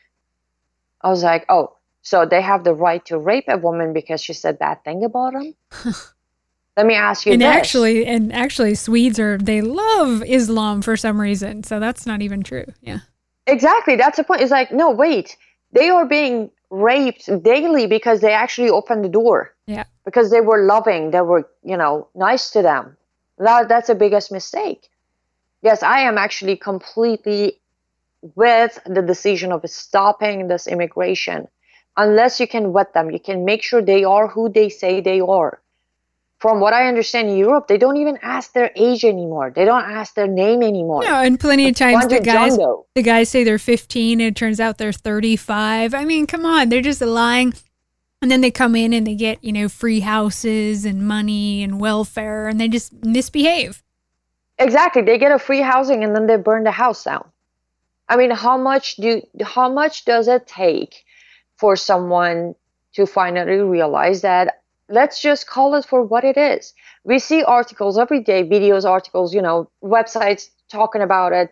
Speaker 3: I was like, oh, so they have the right to rape a woman because she said bad thing about them? Let me ask you
Speaker 2: and
Speaker 3: this.
Speaker 2: actually and actually Swedes are they love Islam for some reason. So that's not even true. Yeah.
Speaker 3: Exactly. That's the point. It's like, no, wait. They are being raped daily because they actually opened the door.
Speaker 2: Yeah.
Speaker 3: Because they were loving, they were, you know, nice to them. That that's the biggest mistake. Yes, I am actually completely with the decision of stopping this immigration unless you can vet them, you can make sure they are who they say they are. From what I understand in Europe, they don't even ask their age anymore. They don't ask their name anymore.
Speaker 2: No, and plenty of times the guys the guys say they're 15 and it turns out they're 35. I mean, come on, they're just lying. And then they come in and they get, you know, free houses and money and welfare and they just misbehave.
Speaker 3: Exactly. They get a free housing and then they burn the house down. I mean, how much do how much does it take for someone to finally realize that let's just call it for what it is. We see articles every day, videos, articles, you know, websites talking about it.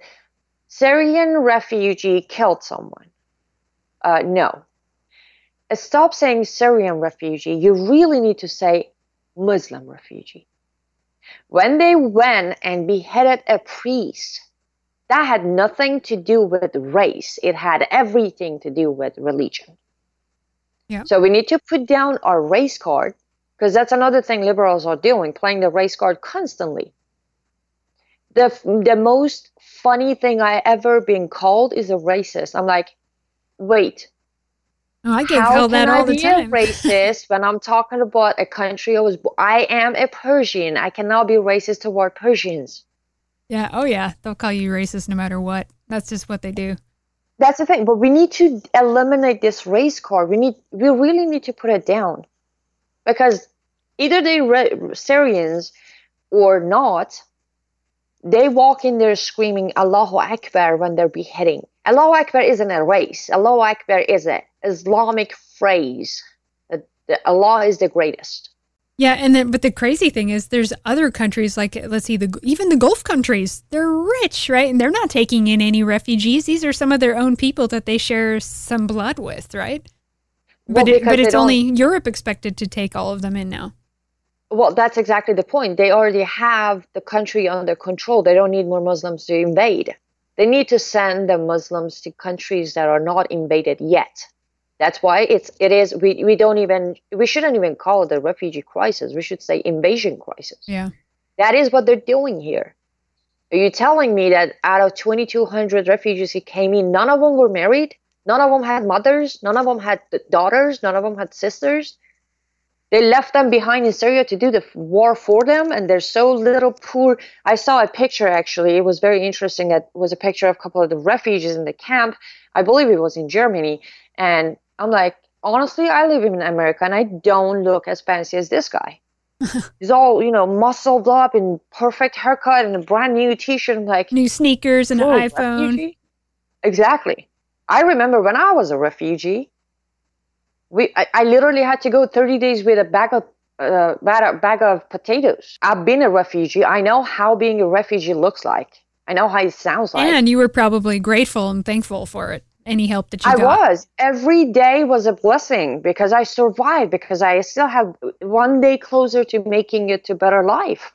Speaker 3: Syrian refugee killed someone. Uh, no. Stop saying Syrian refugee. You really need to say Muslim refugee. When they went and beheaded a priest, that had nothing to do with race. It had everything to do with religion.
Speaker 2: Yeah.
Speaker 3: So we need to put down our race card because that's another thing liberals are doing, playing the race card constantly. The the most funny thing I ever been called is a racist. I'm like, wait,
Speaker 2: Oh, I get called that all
Speaker 3: I
Speaker 2: the time.
Speaker 3: racist when I'm talking about a country I was. I am a Persian. I cannot be racist toward Persians.
Speaker 2: Yeah. Oh, yeah. They'll call you racist no matter what. That's just what they do.
Speaker 3: That's the thing. But we need to eliminate this race card. We need. We really need to put it down, because either they re- Syrians or not, they walk in there screaming Allahu Akbar when they're beheading. Allahu Akbar isn't a race. Allahu Akbar is an Islamic phrase. Uh, that that Allah is the greatest.
Speaker 2: Yeah, and then but the crazy thing is, there's other countries like let's see, the even the Gulf countries, they're rich, right? And they're not taking in any refugees. These are some of their own people that they share some blood with, right?
Speaker 3: Well,
Speaker 2: But it, but it's only Europe expected to take all of them in now.
Speaker 3: Well, that's exactly the point. They already have the country under control. They don't need more Muslims to invade. They need to send the Muslims to countries that are not invaded yet. That's why it's it is we, we don't even we shouldn't even call it a refugee crisis. We should say invasion crisis.
Speaker 2: Yeah.
Speaker 3: That is what they're doing here. Are you telling me that out of 2,200 refugees who came in, none of them were married? None of them had mothers? None of them had daughters? None of them had sisters? They left them behind in Syria to do the war for them, and they're so little poor. I saw a picture actually. It was very interesting. That was a picture of a couple of the refugees in the camp. I believe it was in Germany. And I'm like, honestly, I live in America, and I don't look as fancy as this guy. He's all, you know, muscled up and perfect haircut and a brand new T-shirt. I'm like,
Speaker 2: New sneakers and an
Speaker 3: "Oh,
Speaker 2: iPhone.
Speaker 3: refugee?" Exactly. I remember when I was a refugee, we I, I literally had to go 30 days with a bag of uh, bag, of- bag of potatoes. I've been a refugee. I know how being a refugee looks like. I know how it sounds like.
Speaker 2: And you were probably grateful and thankful for it. Any help that you
Speaker 3: I
Speaker 2: got.
Speaker 3: was. Every day was a blessing because I survived, because I still have one day closer to making it to better life.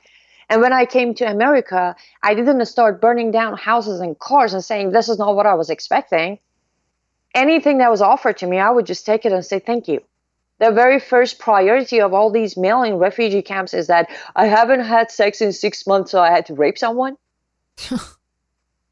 Speaker 3: And when I came to America, I didn't start burning down houses and cars and saying, this is not what I was expecting. Anything that was offered to me, I would just take it and say, thank you. The very first priority of all these male in refugee camps is that I haven't had sex in six months, so I had to rape someone.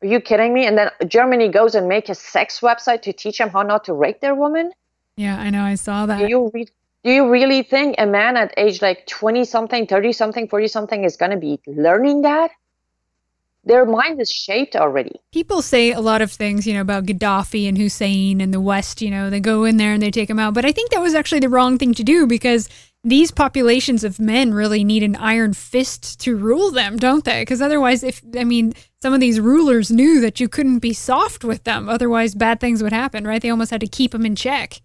Speaker 3: Are you kidding me? And then Germany goes and make a sex website to teach them how not to rape their women.
Speaker 2: Yeah, I know. I saw that.
Speaker 3: Do you re- do you really think a man at age like 20 something, 30 something, 40 something is going to be learning that? their mind is shaped already.
Speaker 2: People say a lot of things, you know, about Gaddafi and Hussein and the West, you know, they go in there and they take them out. But I think that was actually the wrong thing to do because these populations of men really need an iron fist to rule them, don't they? Because otherwise, if, I mean, some of these rulers knew that you couldn't be soft with them. Otherwise, bad things would happen, right? They almost had to keep them in check.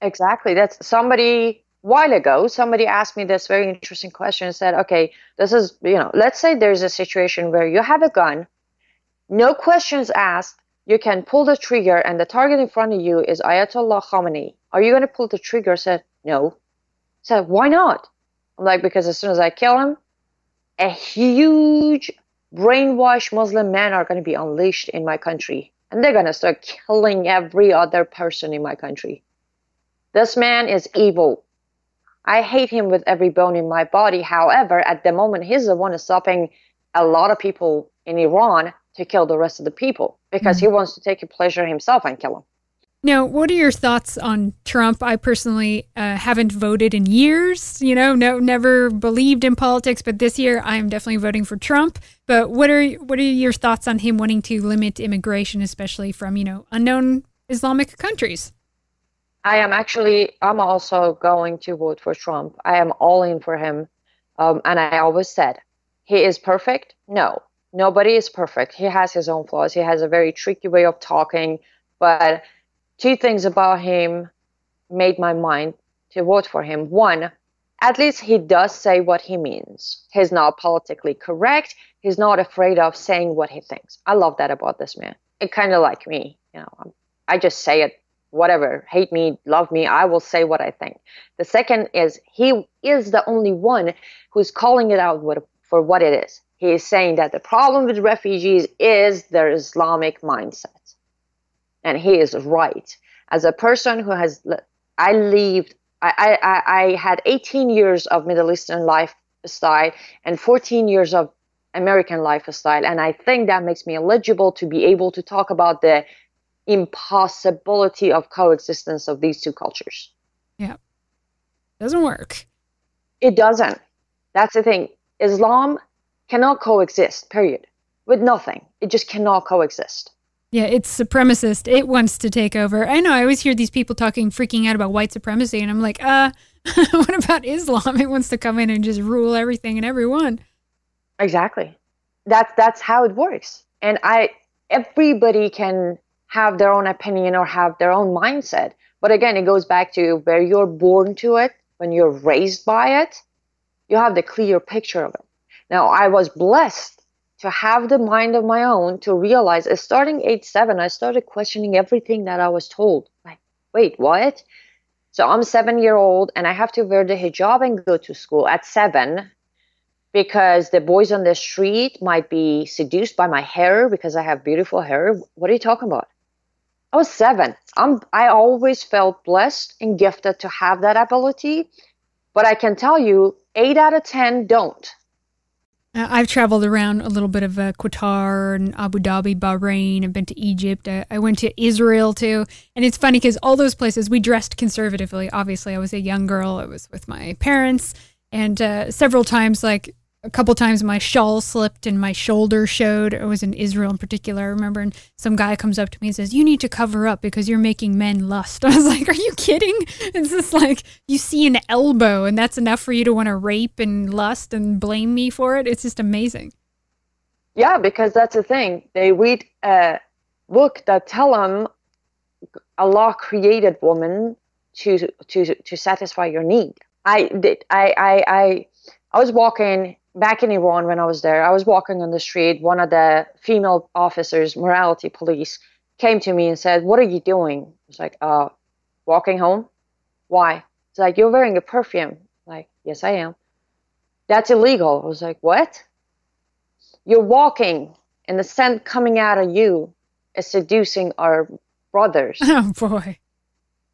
Speaker 3: Exactly. That's somebody while ago, somebody asked me this very interesting question and said, okay, this is, you know, let's say there's a situation where you have a gun, no questions asked, you can pull the trigger and the target in front of you is Ayatollah Khamenei. Are you going to pull the trigger? I said, no. Said, why not? I'm like, because as soon as I kill him, a huge brainwashed Muslim men are going to be unleashed in my country. And they're going to start killing every other person in my country. This man is evil. I hate him with every bone in my body. However, at the moment, he's the one stopping a lot of people in Iran to kill the rest of the people because mm-hmm. he wants to take a pleasure himself and kill them.
Speaker 2: Now, what are your thoughts on Trump? I personally uh, haven't voted in years. You know, no, never believed in politics, but this year I am definitely voting for Trump. But what are what are your thoughts on him wanting to limit immigration, especially from you know unknown Islamic countries?
Speaker 3: I am actually, I'm also going to vote for Trump. I am all in for him. Um, and I always said, he is perfect? No, nobody is perfect. He has his own flaws. He has a very tricky way of talking. But two things about him made my mind to vote for him. One, at least he does say what he means. He's not politically correct. He's not afraid of saying what he thinks. I love that about this man. It kind of like me, you know. I just say it whatever, hate me, love me, I will say what I think. The second is he is the only one who's calling it out for what it is. He is saying that the problem with refugees is their Islamic mindset. And he is right. As a person who has, I lived, I, I, I had 18 years of Middle Eastern lifestyle and 14 years of American lifestyle. And I think that makes me eligible to be able to talk about the impossibility of coexistence of these two cultures.
Speaker 2: Yeah. Doesn't work.
Speaker 3: It doesn't. That's the thing. Islam cannot coexist, period, with nothing. It just cannot coexist.
Speaker 2: Yeah, it's supremacist. It wants to take over. I know. I always hear these people talking, freaking out about white supremacy, and I'm like, uh, what about Islam? It wants to come in and just rule everything and everyone.
Speaker 3: Exactly. That's that's how it works. And I, everybody can have their own opinion or have their own mindset. But again, it goes back to where you're born to it, when you're raised by it, you have the clear picture of it. Now, I was blessed to have the mind of my own to realize, uh, starting age seven, I started questioning everything that I was told. Like, wait, what? So I'm seven year old and I have to wear the hijab and go to school at seven because the boys on the street might be seduced by my hair because I have beautiful hair. What are you talking about? I was seven. I'm, I always felt blessed and gifted to have that ability. But I can tell you, eight out of 10 don't.
Speaker 2: Uh, I've traveled around a little bit of uh, Qatar and Abu Dhabi, Bahrain. I've been to Egypt. I, I went to Israel too. And it's funny because all those places we dressed conservatively. Obviously, I was a young girl. I was with my parents. And uh, several times, like a couple times my shawl slipped and my shoulder showed. It was in Israel in particular. I remember, and some guy comes up to me and says, "You need to cover up because you're making men lust." I was like, "Are you kidding?" It's just like you see an elbow, and that's enough for you to want to rape and lust and blame me for it. It's just amazing.
Speaker 3: Yeah, because that's the thing. They read a book that tell them Allah created woman to to to satisfy your need. I did. I I I I was walking back in Iran when I was there, I was walking on the street. One of the female officers, morality police, came to me and said, "What are you doing?" I was like, "Uh, walking home." Why? It's like you're wearing a perfume. like, yes, I am. That's illegal. I was like, what? You're walking, and the scent coming out of you is seducing our brothers.
Speaker 2: Oh boy.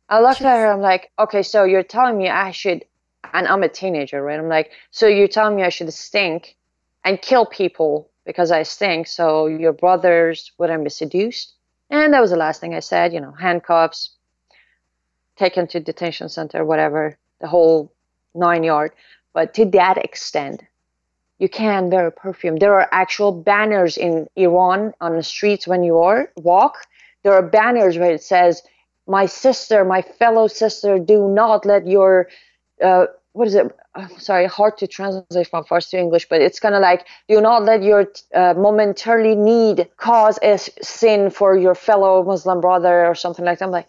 Speaker 3: I looked Jeez. at her. I'm like, okay, so you're telling me I should and I'm a teenager, right? I'm like, so you're telling me I should stink and kill people because I stink, so your brothers wouldn't be seduced? And that was the last thing I said, you know, handcuffs, taken to detention center, whatever, the whole nine yard. But to that extent, you can wear perfume. There are actual banners in Iran on the streets when you are, walk. There are banners where it says, "My sister, my fellow sister, do not let your uh, what is it? I'm sorry, hard to translate from Farsi to English, but it's kind of like, do not let your uh, momentarily need cause a sin for your fellow Muslim brother or something like that. I'm like,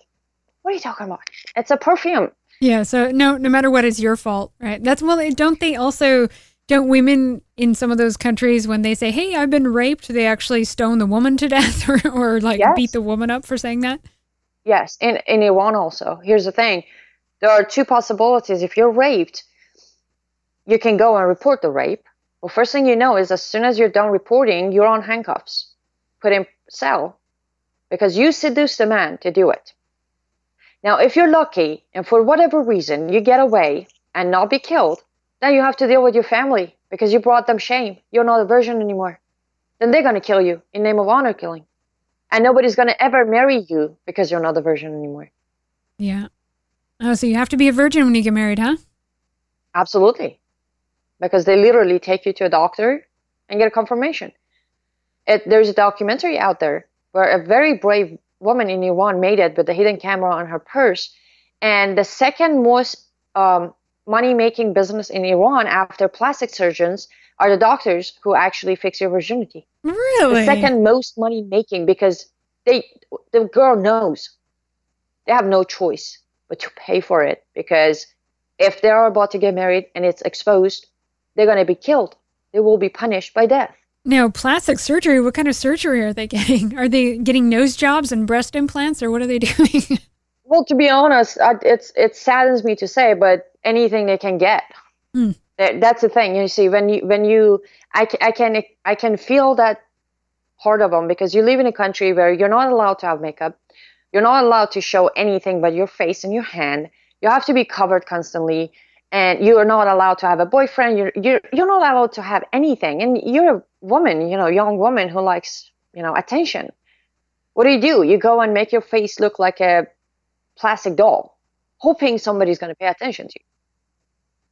Speaker 3: what are you talking about? It's a perfume.
Speaker 2: Yeah. So no, no matter what, it's your fault, right? That's well. Don't they also? Don't women in some of those countries, when they say, "Hey, I've been raped," they actually stone the woman to death, or, or like yes. beat the woman up for saying that?
Speaker 3: Yes, in in Iran also. Here's the thing: there are two possibilities. If you're raped, you can go and report the rape. Well, first thing you know is as soon as you're done reporting, you're on handcuffs, put in cell, because you seduced a man to do it. Now, if you're lucky and for whatever reason you get away and not be killed, then you have to deal with your family because you brought them shame. You're not a virgin anymore. Then they're going to kill you in name of honor killing. And nobody's going to ever marry you because you're not a virgin anymore.
Speaker 2: Yeah. Oh, so you have to be a virgin when you get married, huh?
Speaker 3: Absolutely. Because they literally take you to a doctor and get a confirmation. It, there's a documentary out there where a very brave woman in Iran made it with a hidden camera on her purse. And the second most um, money making business in Iran after plastic surgeons are the doctors who actually fix your virginity.
Speaker 2: Really?
Speaker 3: The second most money making because they the girl knows they have no choice but to pay for it because if they're about to get married and it's exposed, they're going to be killed. They will be punished by death.
Speaker 2: Now, plastic surgery, what kind of surgery are they getting? Are they getting nose jobs and breast implants, or what are they doing?
Speaker 3: well, to be honest, it's it saddens me to say, but anything they can get. Hmm. That's the thing. You see, when you when you, I, I can I can feel that part of them because you live in a country where you're not allowed to have makeup, you're not allowed to show anything but your face and your hand. You have to be covered constantly and you are not allowed to have a boyfriend. You're, you're, you're not allowed to have anything. And you're a woman, you know, young woman who likes, you know, attention. What do you do? You go and make your face look like a plastic doll, hoping somebody's going to pay attention to you.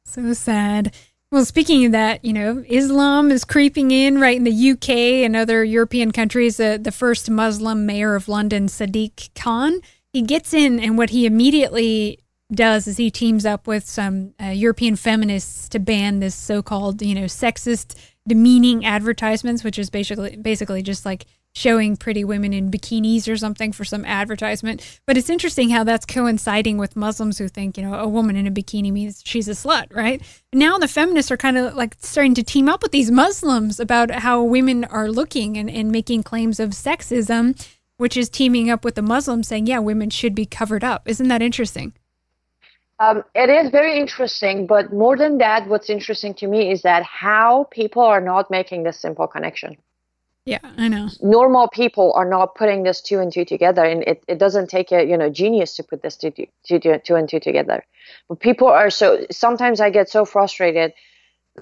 Speaker 2: So sad. Well, speaking of that, you know, Islam is creeping in right in the UK and other European countries. Uh, the first Muslim mayor of London, Sadiq Khan, he gets in, and what he immediately does is he teams up with some uh, European feminists to ban this so-called, you know, sexist, demeaning advertisements, which is basically basically just like showing pretty women in bikinis or something for some advertisement. But it's interesting how that's coinciding with Muslims who think, you know, a woman in a bikini means she's a slut, right? Now the feminists are kind of like starting to team up with these Muslims about how women are looking and, and making claims of sexism, which is teaming up with the Muslims saying, yeah, women should be covered up. Isn't that interesting?
Speaker 3: Um, it is very interesting, but more than that, what's interesting to me is that how people are not making this simple connection.
Speaker 2: Yeah, I know.
Speaker 3: Normal people are not putting this two and two together, and it, it doesn't take a you know genius to put this two, two, two, two and two together. But people are so. Sometimes I get so frustrated.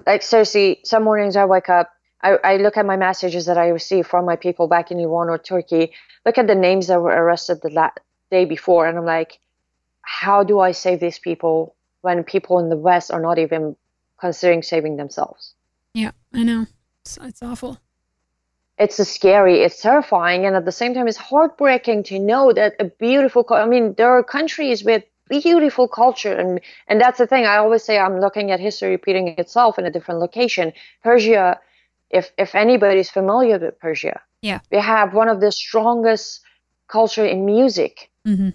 Speaker 3: Like seriously, some mornings I wake up, I, I look at my messages that I receive from my people back in Iran or Turkey. Look at the names that were arrested the la- day before, and I'm like, how do I save these people when people in the West are not even considering saving themselves?
Speaker 2: Yeah, I know. It's, it's awful.
Speaker 3: It's scary, it's terrifying, and at the same time, it's heartbreaking to know that a beautiful. I mean, there are countries with beautiful culture, and and that's the thing. I always say I'm looking at history repeating itself in a different location. Persia, if if anybody's familiar with Persia,
Speaker 2: yeah,
Speaker 3: we have one of the strongest culture in music, mm-hmm.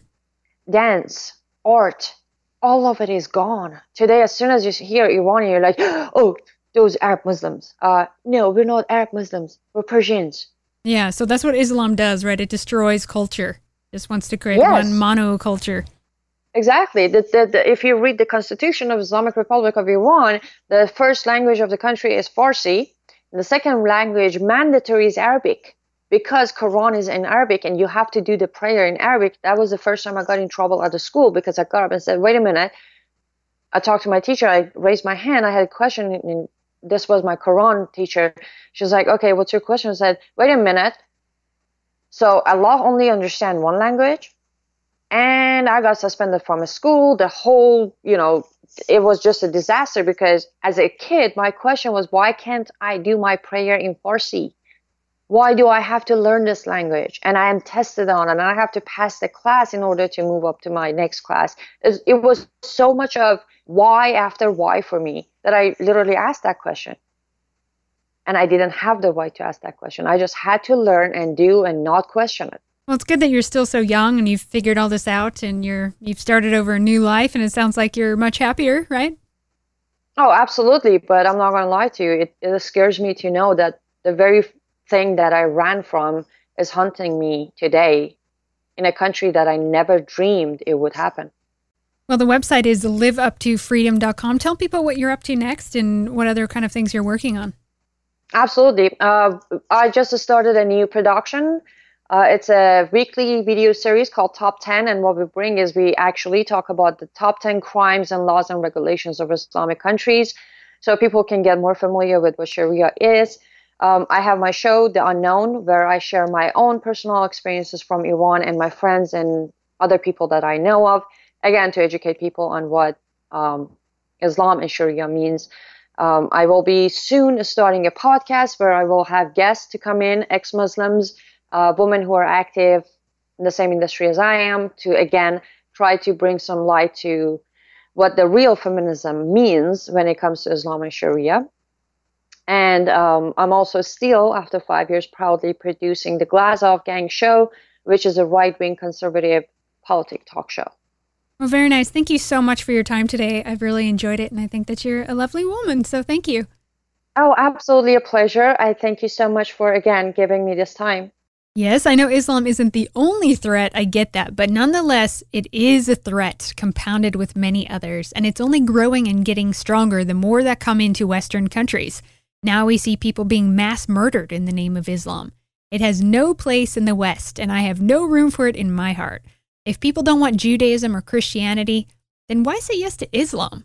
Speaker 3: dance, art, all of it is gone. Today, as soon as you hear Iranian, you're like, oh, those Arab Muslims. Uh, no, we're not Arab Muslims. We're Persians.
Speaker 2: Yeah, so that's what Islam does, right? It destroys culture. Just wants to create yes. one monoculture.
Speaker 3: Exactly. The, the, the, if you read the Constitution of Islamic Republic of Iran, the first language of the country is Farsi. And the second language mandatory is Arabic because Quran is in Arabic and you have to do the prayer in Arabic, that was the first time I got in trouble at the school because I got up and said, wait a minute. I talked to my teacher. I raised my hand. I had a question and this was my Quran teacher. She was like, okay, what's your question? I said, wait a minute. So Allah only understand one language and I got suspended from a school. The whole, you know, it was just a disaster because as a kid, my question was, why can't I do my prayer in Farsi? Why do I have to learn this language? And I am tested on, and I have to pass the class in order to move up to my next class. It was so much of why after why for me that I literally asked that question. And I didn't have the right to ask that question. I just had to learn and do and not question it.
Speaker 2: Well, it's good that you're still so young and you've figured all this out and you're you've started over a new life and it sounds like you're much happier, right?
Speaker 3: Oh, absolutely. But I'm not going to lie to you. It, it scares me to know that the very thing that I ran from is hunting me today in a country that I never dreamed it would happen.
Speaker 2: Well, the website is liveuptofreedom.com. Tell people what you're up to next and what other kind of things you're working on.
Speaker 3: Absolutely. Uh, I just started a new production uh, it's a weekly video series called Top 10, and what we bring is we actually talk about the top 10 crimes and laws and regulations of Islamic countries so people can get more familiar with what Sharia is. Um, I have my show, The Unknown, where I share my own personal experiences from Iran and my friends and other people that I know of, again, to educate people on what um, Islam and Sharia means. Um, I will be soon starting a podcast where I will have guests to come in, ex Muslims uh, women who are active in the same industry as I am to again try to bring some light to what the real feminism means when it comes to Islam and Sharia. And um, I'm also still, after five years, proudly producing the Glazov Gang Show, which is a right wing conservative politic talk show.
Speaker 2: Well, very nice. Thank you so much for your time today. I've really enjoyed it, and I think that you're a lovely woman. So thank you.
Speaker 3: Oh, absolutely a pleasure. I thank you so much for, again, giving me this time.
Speaker 2: Yes, I know Islam isn't the only threat. I get that. But nonetheless, it is a threat compounded with many others. And it's only growing and getting stronger the more that come into Western countries. Now we see people being mass murdered in the name of Islam. It has no place in the West, and I have no room for it in my heart. If people don't want Judaism or Christianity, then why say yes to Islam?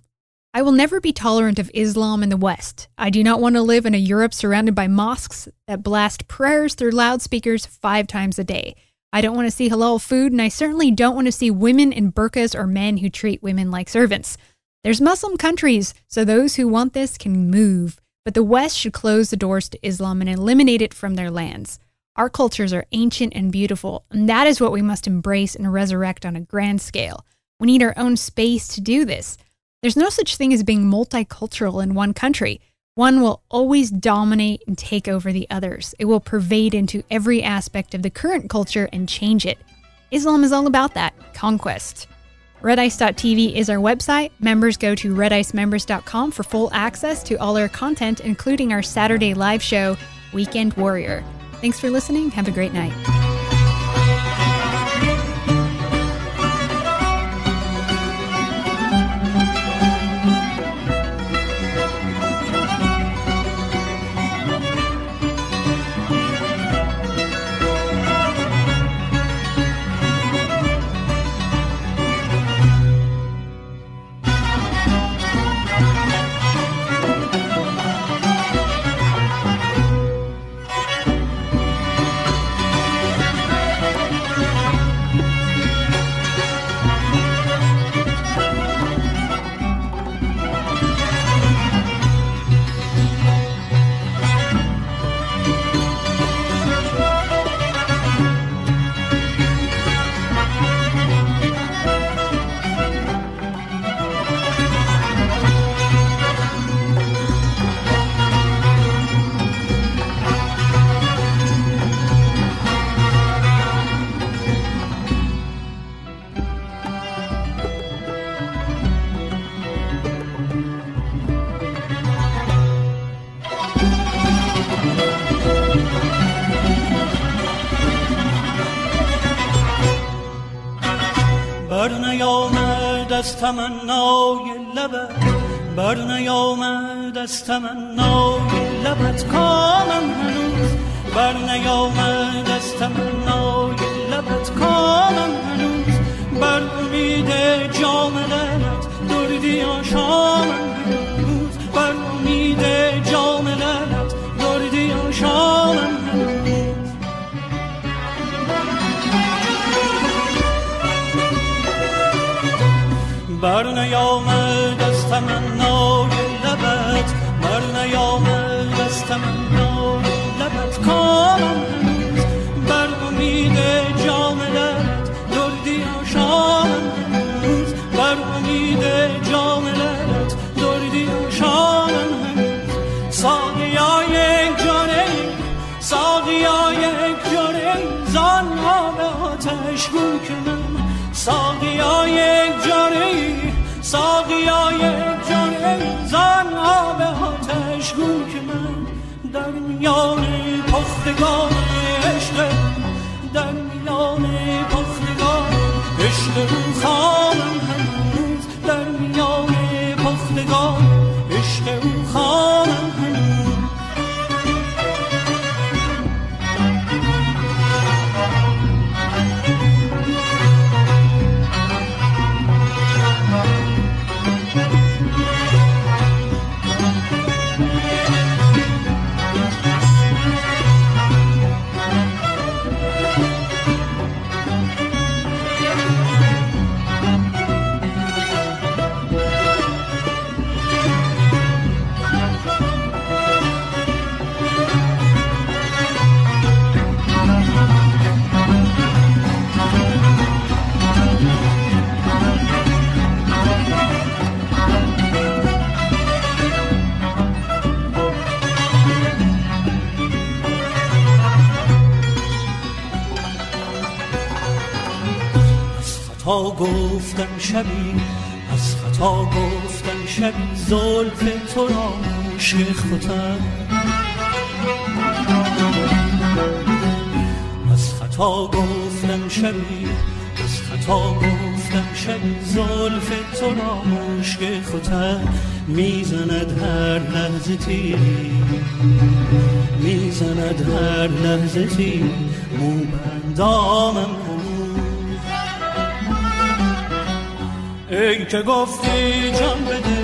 Speaker 2: I will never be tolerant of Islam in the West. I do not want to live in a Europe surrounded by mosques that blast prayers through loudspeakers five times a day. I don't want to see halal food, and I certainly don't want to see women in burqas or men who treat women like servants. There's Muslim countries, so those who want this can move, but the West should close the doors to Islam and eliminate it from their lands. Our cultures are ancient and beautiful, and that is what we must embrace and resurrect on a grand scale. We need our own space to do this. There's no such thing as being multicultural in one country. One will always dominate and take over the others. It will pervade into every aspect of the current culture and change it. Islam is all about that conquest. Redice.tv is our website. Members go to redicemembers.com for full access to all our content, including our Saturday live show, Weekend Warrior. Thanks for listening. Have a great night.
Speaker 4: تمنای لبت بر نیامد از تمنای لبت. کامم هنوز بر نیامد از تمنای لبت. کامم هنوز بر امید جام نیامد از تمنای لبت کامم هنوز بر امید میان پختگان عشق در میان پختگان عشق رو خانم هنوز در میان پختگان عشق رو خانم گفتم شبی از خطا گفتم شبی زلف تو را مشک ختم از خطا گفتم شبی از خطا گفتم شبی زلف تو را مشک ختم می‌زند هر لحظه تیری می‌زند هر لحظه تیری مو ای که گفتی جان بده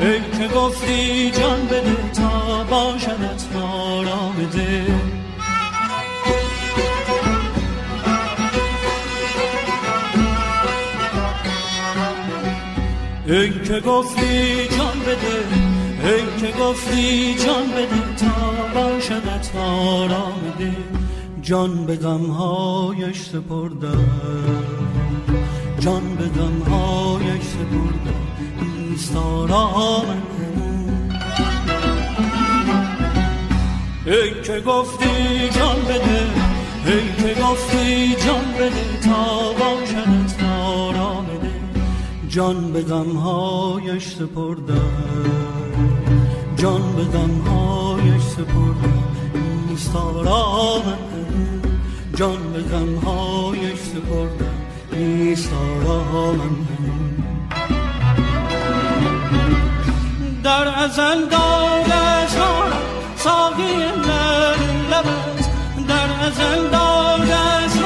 Speaker 4: ای که گفتی جان بده تا باشدت آرام بده ای که گفتی جان بده ای که گفتی جان بده تا باشدت آرام بده جان به غمهایش سپردم. جان به غمهایش سپردم نیست آرام ای که گفتی جان بده ای که گفتی جان بده تا باشدت آرام بده. جان به غمهایش سپردم جان به غمهایش سپردم نیست آرام جان به غمهایش سپردم نیست آرامم در ازل دادش ساقی لر لبت. در ازل دادش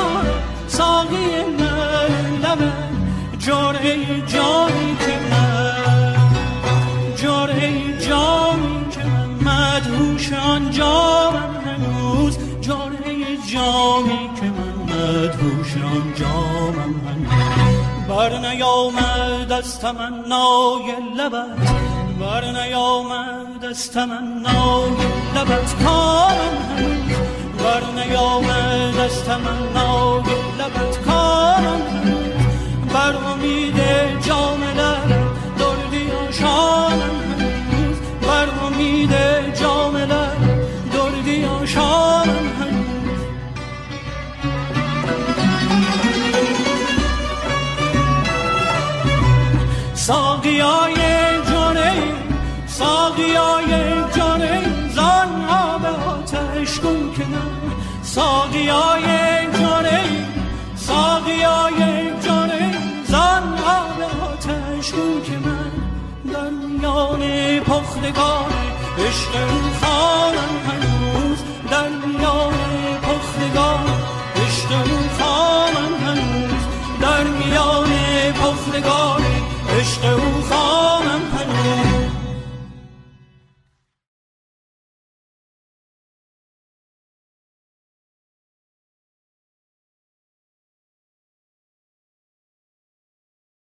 Speaker 4: ساقی لر لبت. جرعه جانی که من جرعه جانی که من مدهوش آن جامم هنوز. جرعه جامی که من مدهوش آن جامم بر نیامد از تمنای لبت بر نیامد از تمنای لبت کارم هنوز بر نیامد از تمنای لبت کارم هنوز بر امید جام لبت دردی آشانم هنوز بر امید جام لبت دردی آشانم ساقیای جانه ساقیای جانه زان آب آتش گون کنم ساقیای جانه ساقیای جانه زان آب آتش گون که من در میان پختگان عشق او خانم هنوز. در میان پختگان عشق او خانم هنوز. در میان پختگان عشق او